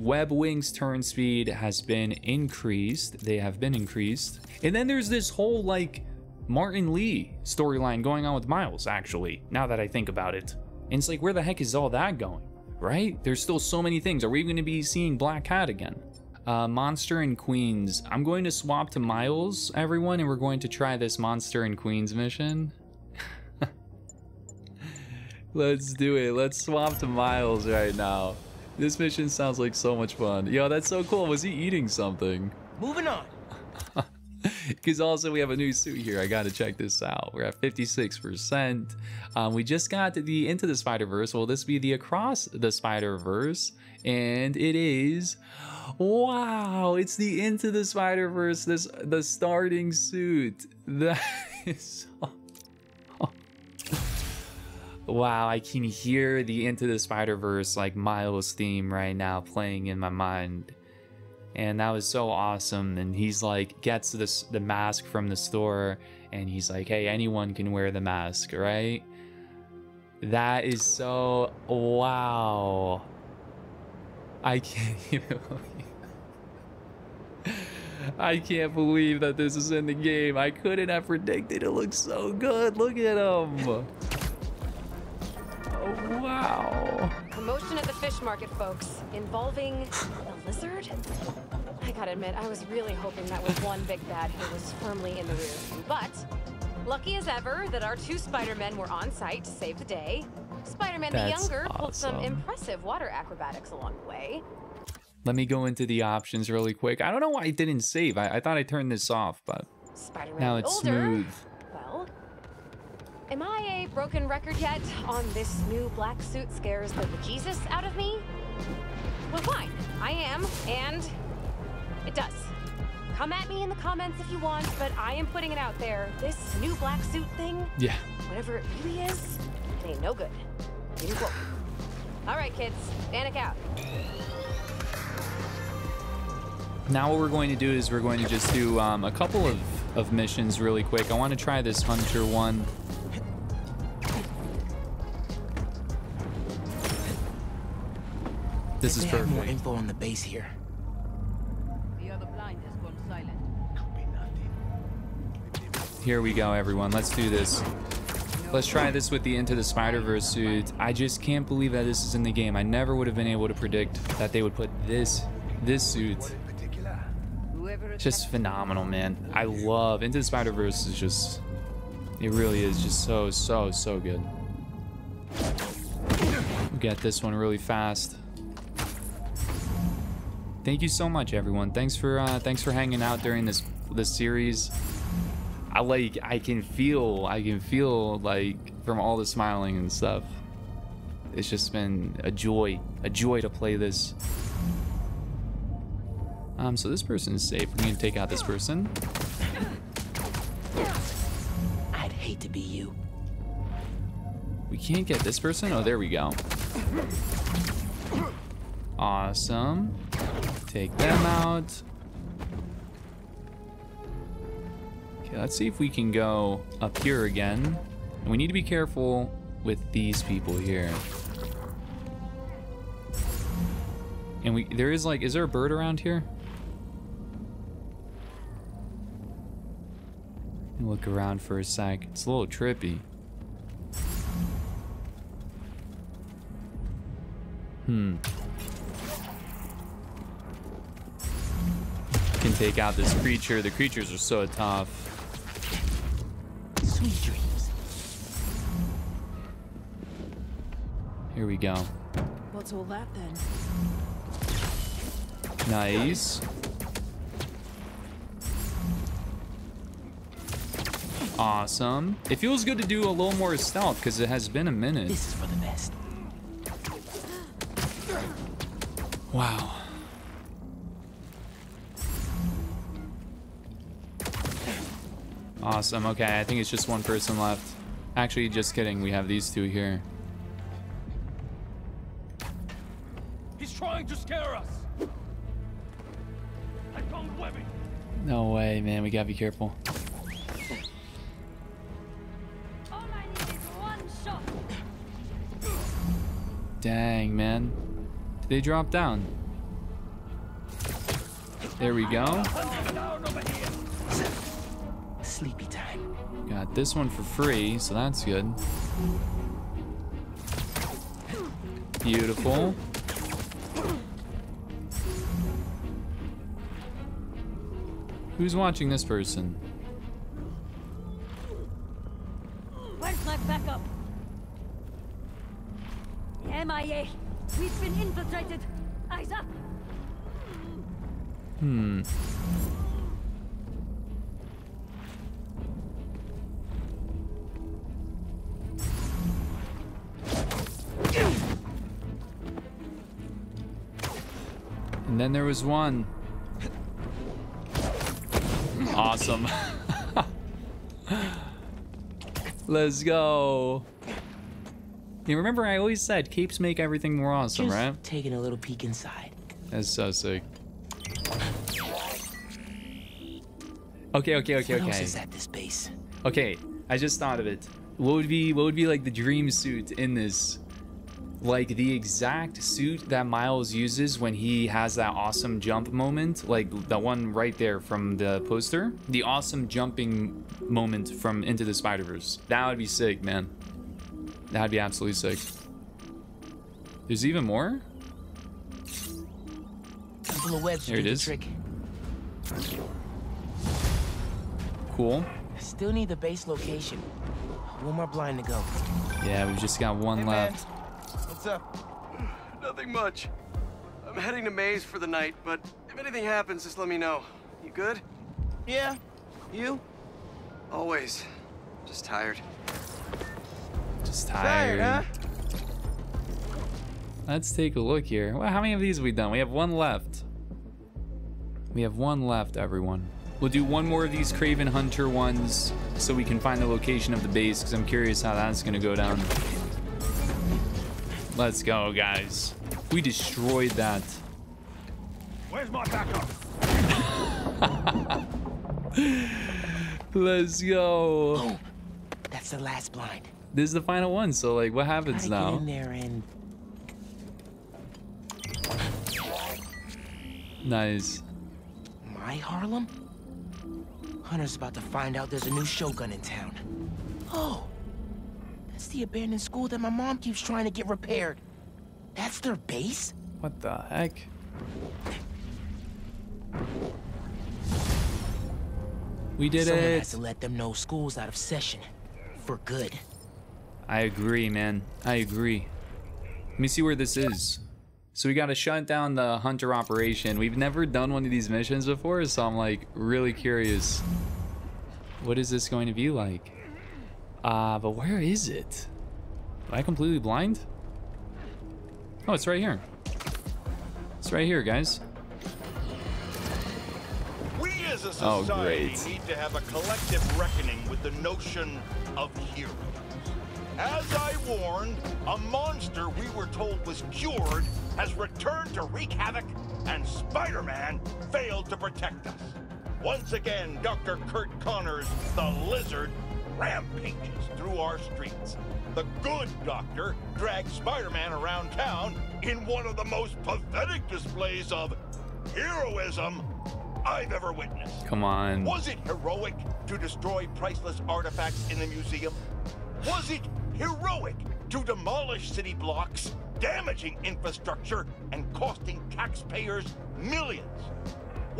Web Wing's turn speed has been increased. They have been increased. And then there's this whole like Martin Li storyline going on with Miles, actually, now that I think about it. And it's like, where the heck is all that going? Right? There's still so many things. Are we going to be seeing Black Cat again? Uh, Monster and Queens. I'm going to swap to Miles, everyone, and we're going to try this Monster and Queens mission. Let's do it. Let's swap to Miles right now. This mission sounds like so much fun. Yo, that's so cool. Was he eating something? Moving on. Because also we have a new suit here. I gotta check this out. We're at 56%. Um, we just got the Into the Spider-Verse. Will this be the Across the Spider-Verse? And it is... Wow, it's the Into the Spider-Verse, this the starting suit. That is so... wow, I can hear the Into the Spider Verse like Miles theme right now playing in my mind, and that was so awesome. And he's like gets this the mask from the store, and he's like, "Hey, anyone can wear the mask, right?" That is so wow. I can't even believe. I can't believe that this is in the game. I couldn't have predicted. It looks so good. Look at him. Oh, wow. Commotion at the fish market, folks, involving a lizard? I gotta admit, I was really hoping that was one big bad who was firmly in the rear. But, lucky as ever that our two Spider-Men were on site to save the day. Spider-Man the Younger pulled some impressive water acrobatics along the way. Let me go into the options really quick. I don't know why I didn't save. I, I thought I turned this off, but Spider-Man now it's Older, smooth. Am I a broken record yet on this new black suit scares the bejesus out of me? Well, fine. I am, and it does. Come at me in the comments if you want, but I am putting it out there. This new black suit thing, Yeah. whatever it really is, it ain't no good. Quote. All right, kids, Danikah out. Now what we're going to do is we're going to just do um, a couple of, of missions really quick. I want to try this Hunter one. This is They have more info on the base here. The other blind has gone silent. Here we go, everyone. Let's do this. Let's try this with the Into the Spider-Verse suit. I just can't believe that this is in the game. I never would have been able to predict that they would put this this suit. Just phenomenal, man. I love Into the Spider-Verse is just it really is just so so so good. We got this one really fast. Thank you so much, everyone. Thanks for uh, thanks for hanging out during this this series. I like I can feel I can feel like from all the smiling and stuff. It's just been a joy, a joy to play this. Um, so this person is safe. We're gonna take out this person. I'd hate to be you. We can't get this person. Oh, there we go. Awesome. Take them out. Okay, let's see if we can go up here again. And we need to be careful with these people here. And we there is like is there a bird around here? Look around for a sec. It's a little trippy. Hmm. Can take out this creature. The creatures are so tough. Sweet dreams. Here we go. What's all that then? Nice. Awesome. It feels good to do a little more stealth because it has been a minute. This is for the best. Wow. Awesome. Okay, I think it's just one person left. Actually, just kidding. We have these two here. He's trying to scare us. I found Webby. No way, man. We gotta be careful. All I need is one shot. Dang, man. Did they drop down? There we go. Sleepy time. Got this one for free, so that's good. Beautiful. Who's watching this person? Then there was one. Awesome. Let's go. You remember I always said capes make everything more awesome, Just right? taking a little peek inside. That's so sick. Okay, okay, okay, what else okay. is at this base? Okay, I just thought of it. What would be what would be like the dream suit in this? Like the exact suit that Miles uses when he has that awesome jump moment, like the one right there from the poster. The awesome jumping moment from Into the Spider-Verse. That would be sick, man. That'd be absolutely sick. There's even more? Couple of webs Here it do the is. Trick. Cool. Still need the base location. One more blind to go. Yeah, we've just got one Hey, man. Left. What's up? Uh, nothing much. I'm heading to Maze for the night, but if anything happens, just let me know. You good? Yeah. You? Always. Just tired. Just tired. Tired, Let's take a look here. Well, how many of these have we done? We have one left. We have one left, everyone. We'll do one more of these Kraven Hunter ones so we can find the location of the base because I'm curious how that's going to go down. Let's go, guys. We destroyed that. Where's my backup? Let's go. Boom. That's the last blind. This is the final one, so like what happens Gotta get now? in there and Nice. my Harlem? Hunter's about to find out there's a new Shogun in town. Oh, that's the abandoned school that my mom keeps trying to get repaired. That's their base? What the heck? We did Someone it. has to let them know school's out of session. For good. I agree, man. I agree. Let me see where this is. So we gotta shut down the hunter operation. We've never done one of these missions before, so I'm like really curious. What is this going to be like? Uh, but where is it? Am I completely blind? Oh, it's right here. It's right here, guys. We as a Oh, great. need to have a collective reckoning with the notion of heroes. As I warned, a monster we were told was cured has returned to wreak havoc, and Spider-Man failed to protect us. Once again, Dr. Curt Connors, the Lizard, rampages through our streets. The good doctor drags Spider-Man around town in one of the most pathetic displays of heroism I've ever witnessed. Come on. Was it heroic to destroy priceless artifacts in the museum? Was it heroic to demolish city blocks, damaging infrastructure, and costing taxpayers millions?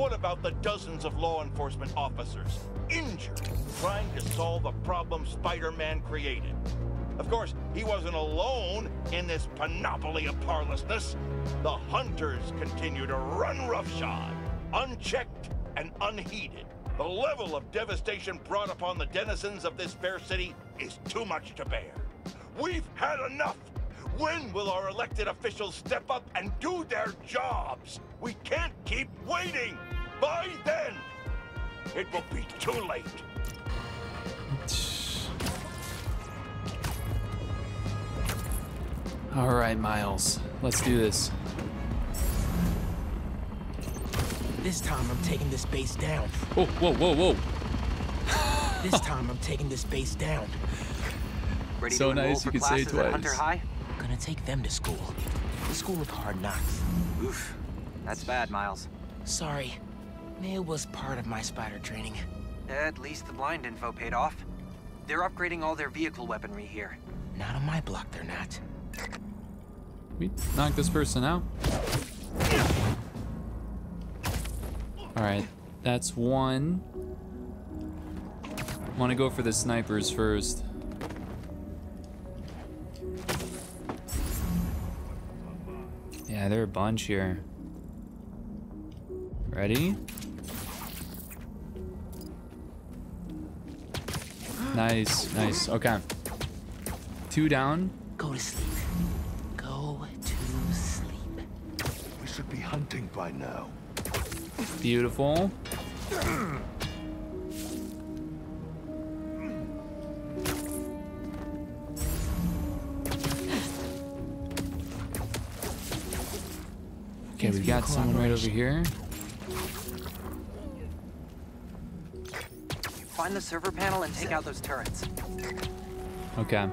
What about the dozens of law enforcement officers injured trying to solve a problem Spider-Man created? Of course, he wasn't alone in this panoply of parlessness. The hunters continue to run roughshod, unchecked and unheeded. The level of devastation brought upon the denizens of this fair city is too much to bear. We've had enough! When will our elected officials step up and do their jobs? We can't keep waiting! By then, it will be too late. All right, Miles. Let's do this. This time I'm taking this base down. Whoa, whoa, whoa, whoa. This time I'm taking this base down. Ready So to nice you can say it classes at Hunter twice. High? Gonna take them to school. The school of hard knocks. Oof. That's bad, Miles. Sorry. It was part of my spider training. At least the blind info paid off. They're upgrading all their vehicle weaponry here. Not on my block, they're not. We knock this person out. All right, that's one. Want to go for the snipers first. Yeah, there are a bunch here. Ready? Nice, nice. Okay. Two down. Go to sleep. Go to sleep. We should be hunting by now. Beautiful. Okay, we've got someone right over here. Find the server panel and take out those turrets. Okay.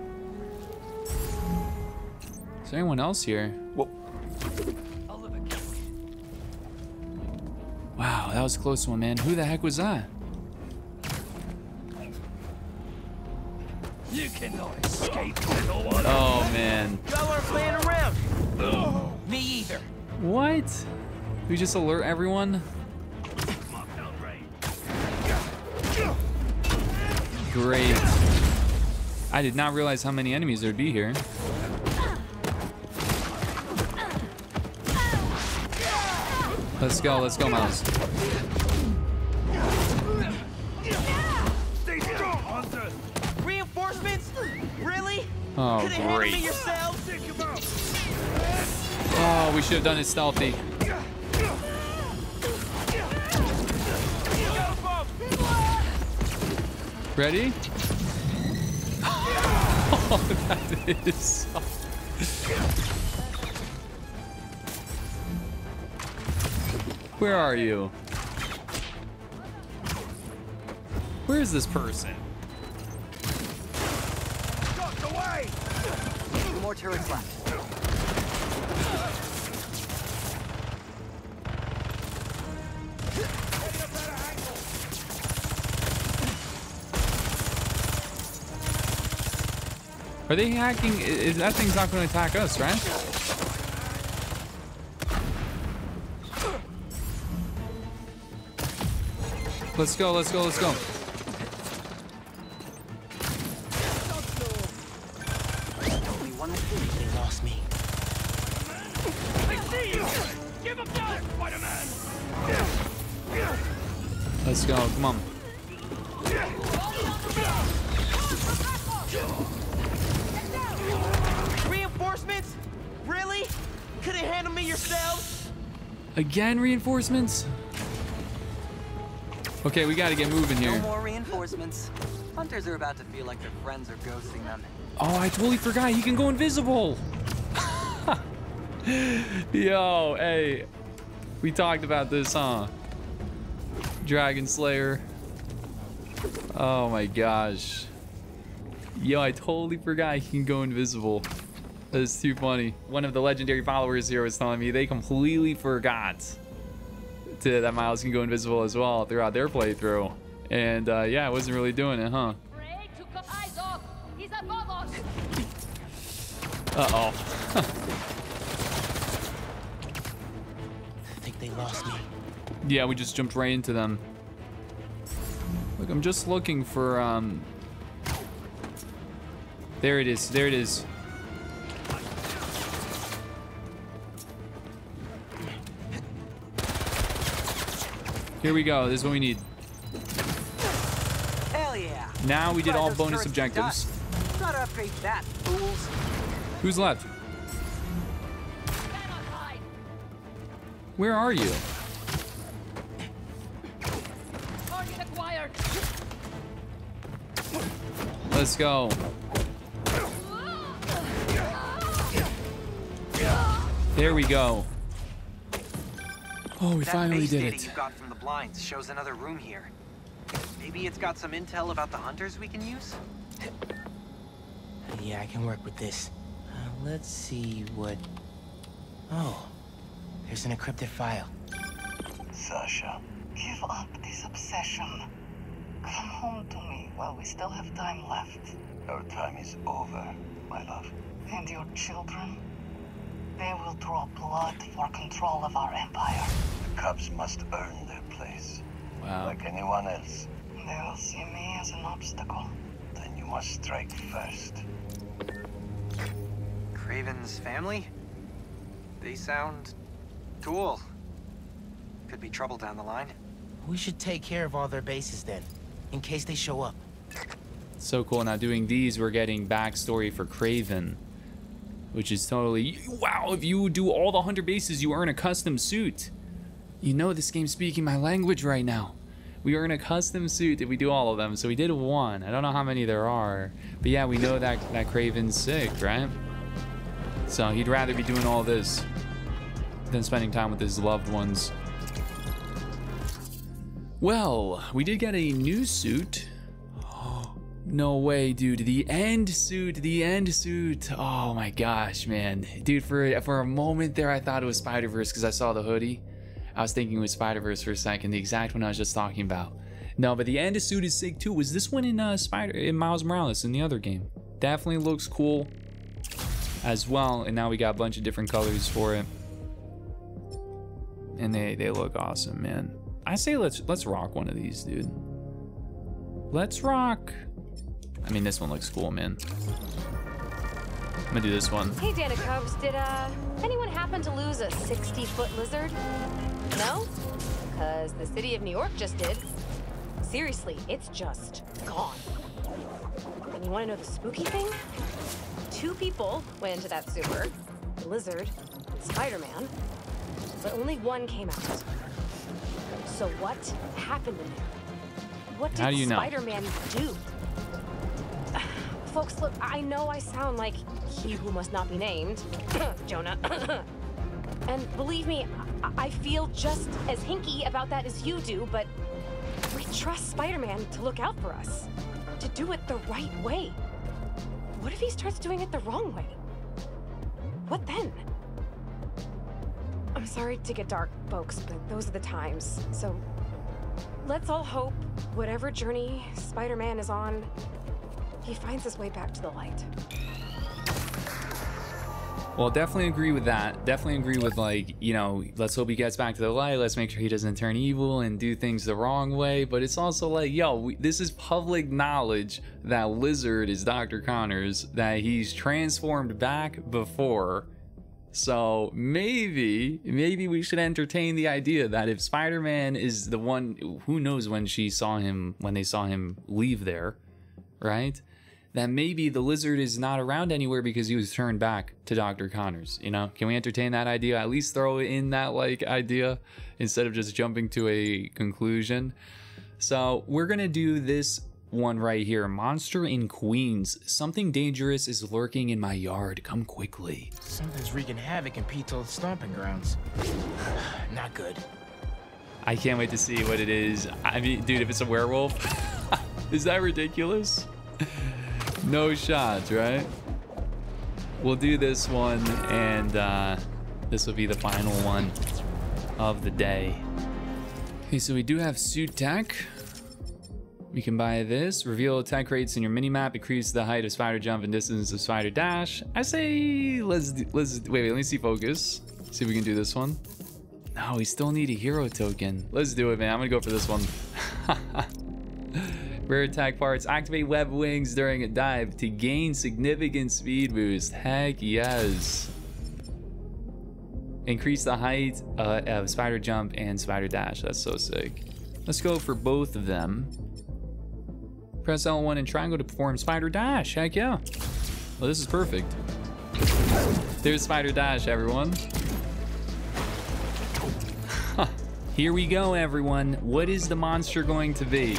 Is there anyone else here? Whoa. Wow, that was a close one, man. Who the heck was that? You cannot escape, little one. Oh, man. Y'all aren't playing around. Me either. What? We just alert everyone? Great. I did not realize how many enemies there'd be here. Let's go, let's go, Miles. Stay strong, Hunter. Reinforcements? Really? Oh, Could've great. Oh, we should have done it stealthy. Ready? Oh, that is so... Where are you? Where is this person? Two more turrets left. Are they hacking? Is that thing's not going to attack us, right? Let's go, let's go, let's go. Reinforcements? Okay, we got to get moving No here. more reinforcements. Hunters are about to feel like their friends are ghosting them. Oh, I totally forgot. He can go invisible. Yo, hey. We talked about this, huh? Dragon Slayer. Oh my gosh. Yo, I totally forgot he can go invisible. That is too funny. One of the legendary followers here was telling me they completely forgot to, that Miles can go invisible as well throughout their playthrough. And uh, yeah, I wasn't really doing it, huh? Uh-oh. I think they lost me. Yeah, we just jumped right into them. Look, I'm just looking for, um... There it is, there it is. Here we go, this is what we need. Hell yeah! Now we did all bonus objectives. done. Gotta upgrade that, fools. Who's left? Where are you? Let's go. There we go. Oh, we that finally base did data it. you got from the blinds shows another room here. Maybe it's got some intel about the hunters we can use? Yeah, I can work with this. Uh, let's see what... Oh, there's an encrypted file. Sasha, give up this obsession. Come home to me while we still have time left. Our time is over, my love. And your children? They will draw blood for control of our empire. The Cubs must earn their place. Wow. Like anyone else. They will see me as an obstacle. Then you must strike first. Kraven's family? They sound cool. Could be trouble down the line. We should take care of all their bases then, in case they show up. So cool. Now doing these, we're getting backstory for Craven. Which is totally... Wow, if you do all the 100 bases, you earn a custom suit. You know this game's speaking my language right now. We earn a custom suit if we do all of them. So we did one. I don't know how many there are. But yeah, we know that, that Kraven's sick, right? So he'd rather be doing all this. than spending time with his loved ones. Well, we did get a new suit. No way, dude. The end suit, the end suit. Oh my gosh, man. Dude, for for a moment there I thought it was Spider-Verse because I saw the hoodie. I was thinking it was Spider-Verse for a second, the exact one I was just talking about. No, but the end suit is sick too. Was this one in uh Spider in Miles Morales in the other game? Definitely looks cool as well. And now we got a bunch of different colors for it. And they they look awesome, man. I say let's let's rock one of these, dude. Let's rock. I mean, this one looks cool, man. I'm gonna do this one. Hey, Dana Cubs, did uh anyone happen to lose a 60-foot lizard? No? Because the city of New York just did. Seriously, it's just gone. And you want to know the spooky thing? Two people went into that sewer, the lizard and Spider-Man, but only one came out. So what happened in there? What did How do you know? Spider-Man do? Folks, look, I know I sound like he who must not be named, Jonah. and believe me, I-, I feel just as hinky about that as you do, but we trust Spider-Man to look out for us, to do it the right way. What if he starts doing it the wrong way? What then? I'm sorry to get dark, folks, but those are the times. So let's all hope whatever journey Spider-Man is on, he finds his way back to the light. Well, definitely agree with that. Definitely agree with like, you know, let's hope he gets back to the light. Let's make sure he doesn't turn evil and do things the wrong way. But it's also like, yo, we, this is public knowledge that Lizard is Dr. Connors, that he's transformed back before. So maybe, maybe we should entertain the idea that if Spider-Man is the one, who knows when she saw him, when they saw him leave there, right? That maybe the lizard is not around anywhere because he was turned back to Dr. Connors. You know, can we entertain that idea? At least throw in that like idea instead of just jumping to a conclusion. So we're gonna do this one right here. Monster in Queens. Something dangerous is lurking in my yard. Come quickly. Something's wreaking havoc in Pete's old stomping grounds. Not good. I can't wait to see what it is. I mean, dude, if it's a werewolf, is that ridiculous? no shots, right? We'll do this one, and uh, this will be the final one of the day. Okay, so we do have suit tech. We can buy this. Reveal attack rates in your mini-map. Increase the height of spider jump and distance of spider dash. I say let's do, let's wait, wait. Let me see focus. See if we can do this one. No, we still need a hero token. Let's do it, man. I'm gonna go for this one. Rare attack parts. Activate web wings during a dive to gain significant speed boost. Heck yes. Increase the height uh, of spider jump and spider dash. That's so sick. Let's go for both of them. Press L1 and triangle to perform spider dash. Heck yeah. Well, this is perfect. There's spider dash, everyone. Here we go, everyone. What is the monster going to be?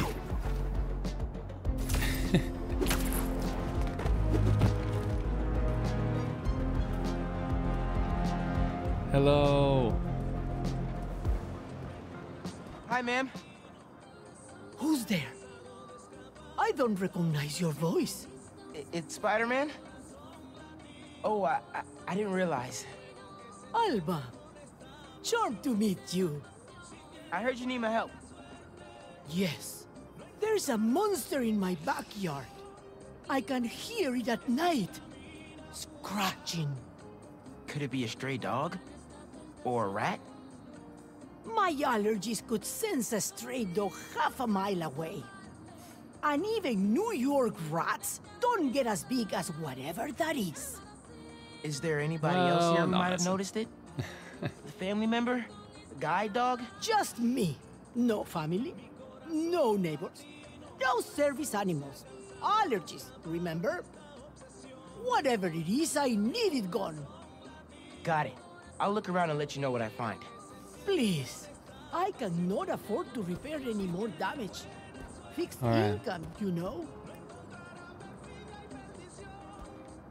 Hello. Hi, ma'am. Who's there? I don't recognize your voice. I- it's Spider-Man? Oh, I, I, I didn't realize. Alba, charmed to meet you. I heard you need my help. Yes, there's a monster in my backyard. I can hear it at night, scratching. Could it be a stray dog? Or a rat? My allergies could sense a stray dog half a mile away. And even New York rats don't get as big as whatever that is. Is there anybody Well, else here who might have noticed it? the family member? The guide dog? Just me. No family, no neighbors, no service animals. Allergies, remember? Whatever it is, I need it gone. Got it. I'll look around and let you know what I find. Please, I cannot afford to repair any more damage. Fixed All right. income, you know?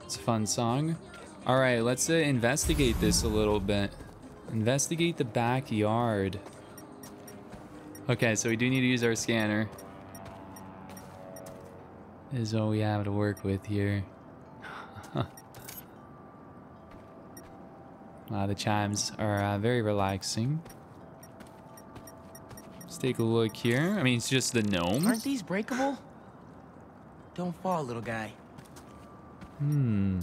It's a fun song. All right, let's uh, investigate this a little bit. Investigate the backyard. Okay, so we do need to use our scanner. Is all we have to work with here. wow, the chimes are uh, very relaxing. Let's take a look here. I mean, it's just the gnome. Aren't these breakable? Don't fall, little guy. Hmm.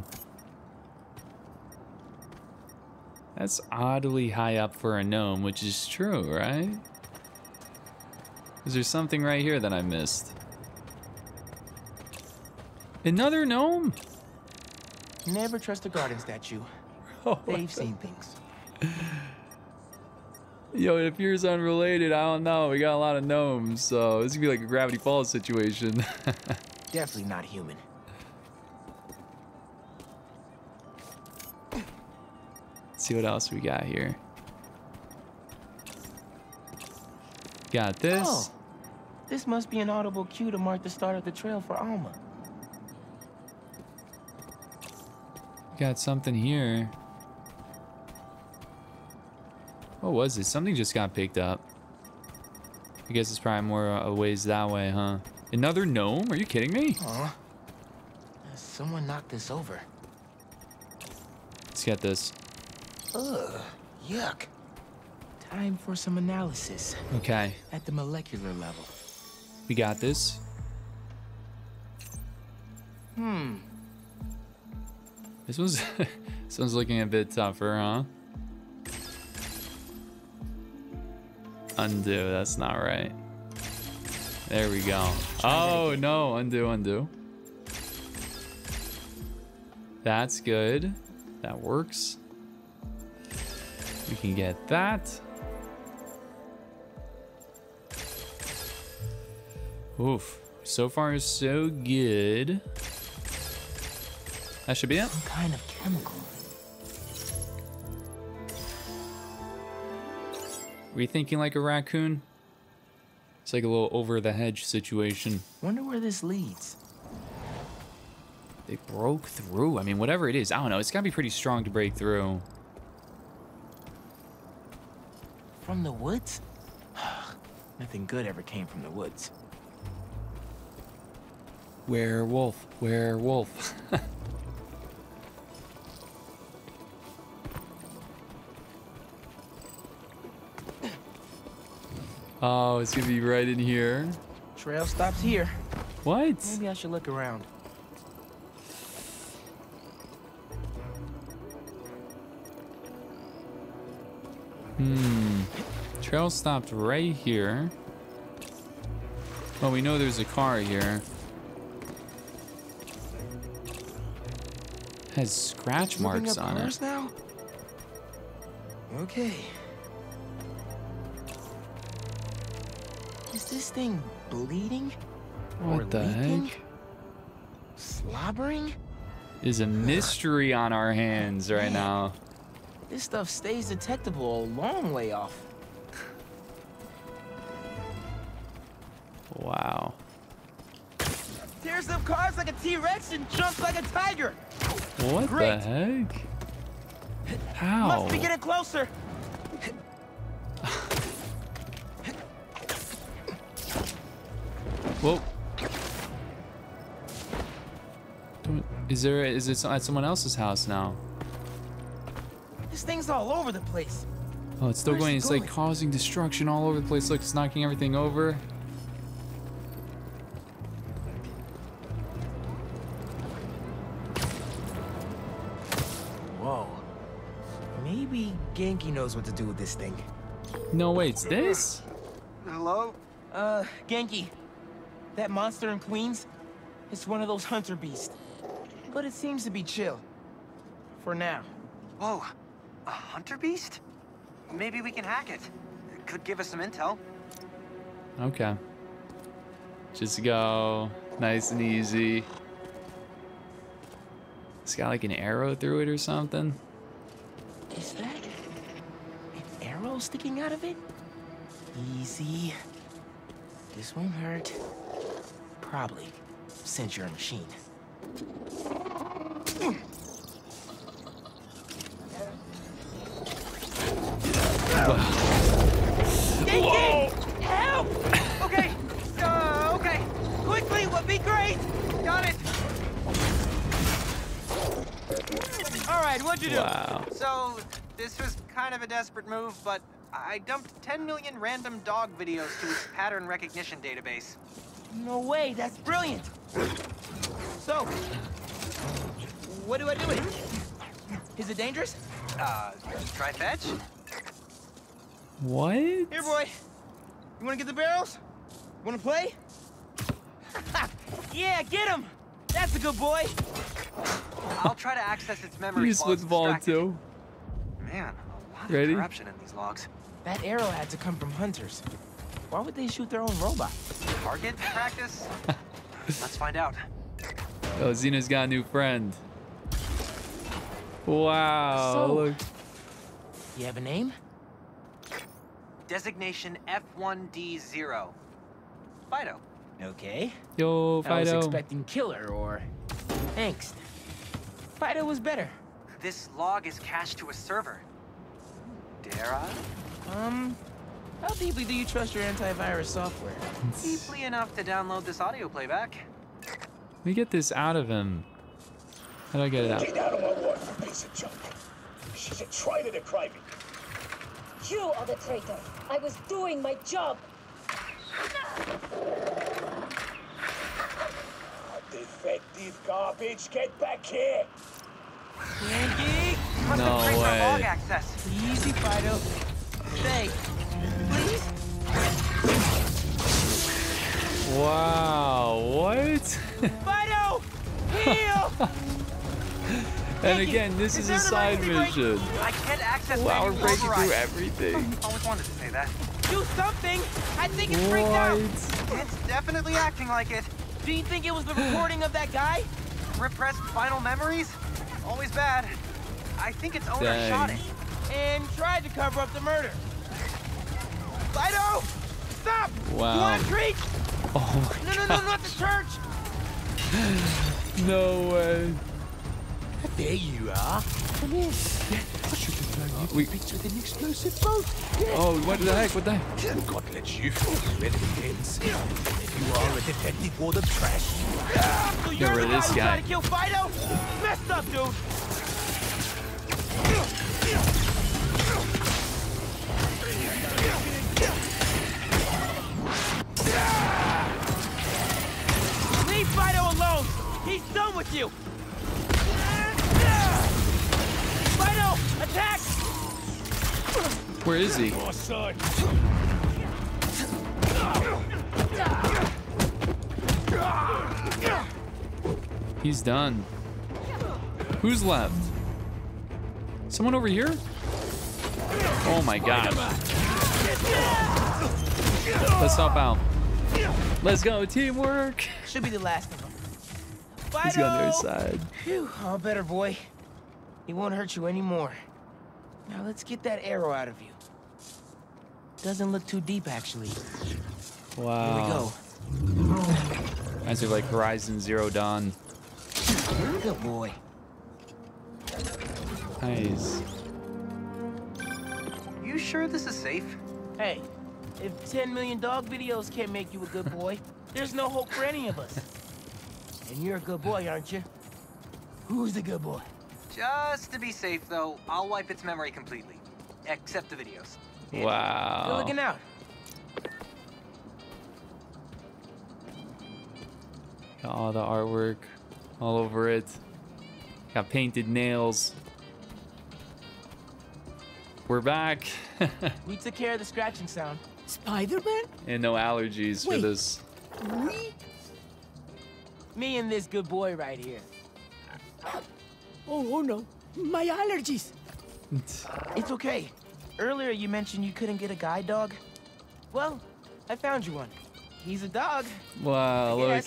That's oddly high up for a gnome, which is true, right? Is there something right here that I missed? Another gnome? Never trust a garden statue. Oh, They've seen things. Yo, it appears unrelated. I don't know. We got a lot of gnomes, so this could be like a Gravity Falls situation. Definitely not human. Let's see what else we got here. Got this. Oh, this must be an audible cue to mark the start of the trail for Alma. Got something here. What was it? Something just got picked up. I guess it's probably more a ways that way, huh? Another gnome? Are you kidding me? Huh? Someone knocked this over. Let's get this. Ugh, yuck. Time for some analysis. Okay, At the molecular level. we got this. Hmm. This one's this one's looking a bit tougher, huh? Undo, that's not right. There we go. Oh no, undo, undo. That's good. That works. We can get that. Oof. So far, so good. That should be it. Some kind of chemical. Were you thinking like a raccoon? It's like a little over the hedge situation. Wonder where this leads. They broke through. I mean, whatever it is, I don't know. It's gotta be pretty strong to break through. From the woods? Nothing good ever came from the woods. Werewolf, werewolf. oh, it's gonna be right in here. Trail stops here. What? Maybe I should look around. Hmm. Trail stopped right here. Well, we know there's a car here. Has scratch marks on it. now? Okay. This thing bleeding? or the leaking? heck? Slobbering? Is a mystery on our hands right now. This stuff stays detectable a long way off. Wow. Tears up cars like a T-Rex and jumps like a tiger. What Great. the heck? How? Must be getting closer. Whoa. Is there? Is it at someone else's house now? This thing's all over the place. Oh, it's still Where's going. it It's like causing destruction all over the place. Look, it's knocking everything over. Whoa. Maybe Ganke knows what to do with this thing. No, wait, it's this? Hello? Uh, Ganke. That monster in Queens? It's one of those hunter beasts. But it seems to be chill. For now. Whoa, a hunter beast? Maybe we can hack it. It could give us some intel. Okay. Just go nice and easy. It's got like an arrow through it or something. Is that an arrow sticking out of it? Easy. This won't hurt. Probably, since you're a machine. Whoa. Help! Okay, uh, okay. Quickly would be great. Got it. All right, what'd you do? So this was kind of a desperate move, but I dumped 10 million random dog videos to its pattern recognition database. No way, that's brilliant. So, what do I do with it? Is it dangerous? Uh, try fetch? What? Here, boy. You wanna get the barrels? Wanna play? yeah, get him! That's a good boy. I'll try to access its memory He's while it's with ball distracted. too. Man, a lot Ready? of corruption in these logs. That arrow had to come from hunters. Why would they shoot their own robot? Target practice? Let's find out. Oh, Xena's got a new friend. Wow, So- look. You have a name? Designation F1D0. Fido. Okay. Yo, Fido. I was expecting killer or angst. Fido was better. This log is cached to a server. Dare I? Um, how deeply do you trust your antivirus software? Deeply enough to download this audio playback. Let me get this out of him. How do I get it out? Get out of my water, you piece of junk. She's a traitor to Kraven. You are the traitor. I was doing my job. Defective garbage, get back here. Yankee! No have log way. access. Easy, Fido. Stay. Wow, what? Fido! Heel! and again, this is a side mission. I can't access Wow, we're breaking through everything. Always wanted to say that. Do something! I think it's freaked out! It's definitely acting like it. Do you think it was the recording of that guy? Repressed final memories? Always bad. I think its owner Dang. shot it. And tried to cover up the murder. Fido! Stop! Wow. You want a treat? Oh No, no, no, not the church! No way. There you are. Come here. We, Picture an explosive boat. oh, what the heck? What the heck? God let you red pins. If you are a detective or the trash. So you're the guy guy. tried to kill Fido? Messed up, dude! He's done with you! Fido, attack! Where is he? Your son. He's done. Who's left? Someone over here? Oh my god. Let's help out. Let's go, teamwork. Should be the last of them. Fido! He's on the other side. Phew, all better, boy. He won't hurt you anymore. Now let's get that arrow out of you. Doesn't look too deep, actually. Wow. Here we go. Reminds me of like Horizon Zero Dawn. Good boy. Nice. You sure this is safe? Hey, if 10 million dog videos can't make you a good boy, there's no hope for any of us. And you're a good boy, aren't you? Who's a good boy? Just to be safe, though, I'll wipe its memory completely. Except the videos. Wow. Good Wow. looking out. Got all the artwork all over it. Got painted nails. We're back. We took care of the scratching sound. Spider-Man? and no allergies for this. We? Me and this good boy right here. Oh, oh no. My allergies. It's okay. Earlier you mentioned you couldn't get a guide dog. Well, I found you one. He's a dog. Wow, look.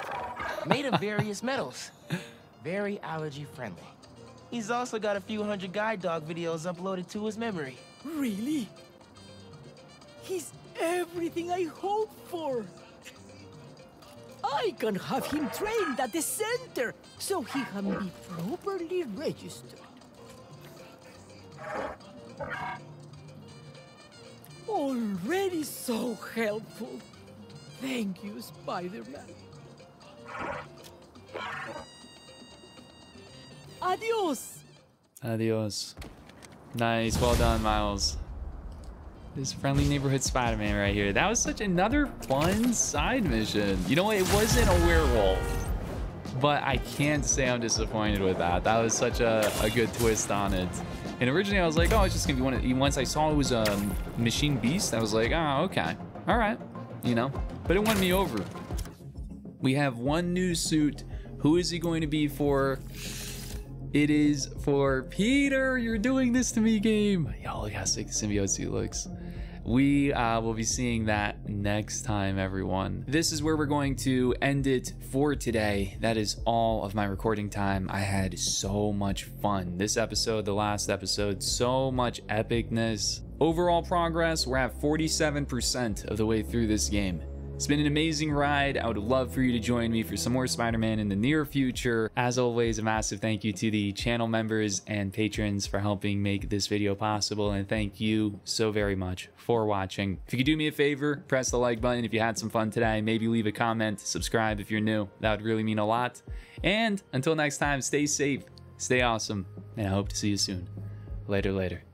Made of various metals. Very allergy friendly. He's also got a few hundred guide dog videos uploaded to his memory. Really? He's everything I hoped for. I can have him trained at the center so he can be properly registered. Already so helpful. Thank you, Spider-Man. Adios, Adios. Nice. Well done, Miles. This friendly neighborhood Spider-Man right here. That was such another fun side mission. You know what? It wasn't a werewolf. But I can't say I'm disappointed with that. That was such a, a good twist on it. And originally I was like, oh, it's just gonna be one of, once I saw it was a machine beast, I was like, oh, okay. All right. You know, but it won me over. We have one new suit. Who is he going to be for? It is for Peter. You're doing this to me, game. Yo, look how sick the symbiote suit looks. We uh, will be seeing that next time, everyone. This is where we're going to end it for today. That is all of my recording time. I had so much fun. This episode, the last episode, so much epicness. Overall progress, we're at 47% of the way through this game. It's been an amazing ride. I would love for you to join me for some more Spider-Man in the near future. As always, a massive thank you to the channel members and patrons for helping make this video possible. And thank you so very much for watching. If you could do me a favor, press the like button if you had some fun today. Maybe leave a comment, subscribe if you're new. That would really mean a lot. And until next time, stay safe, stay awesome, and I hope to see you soon. Later, later.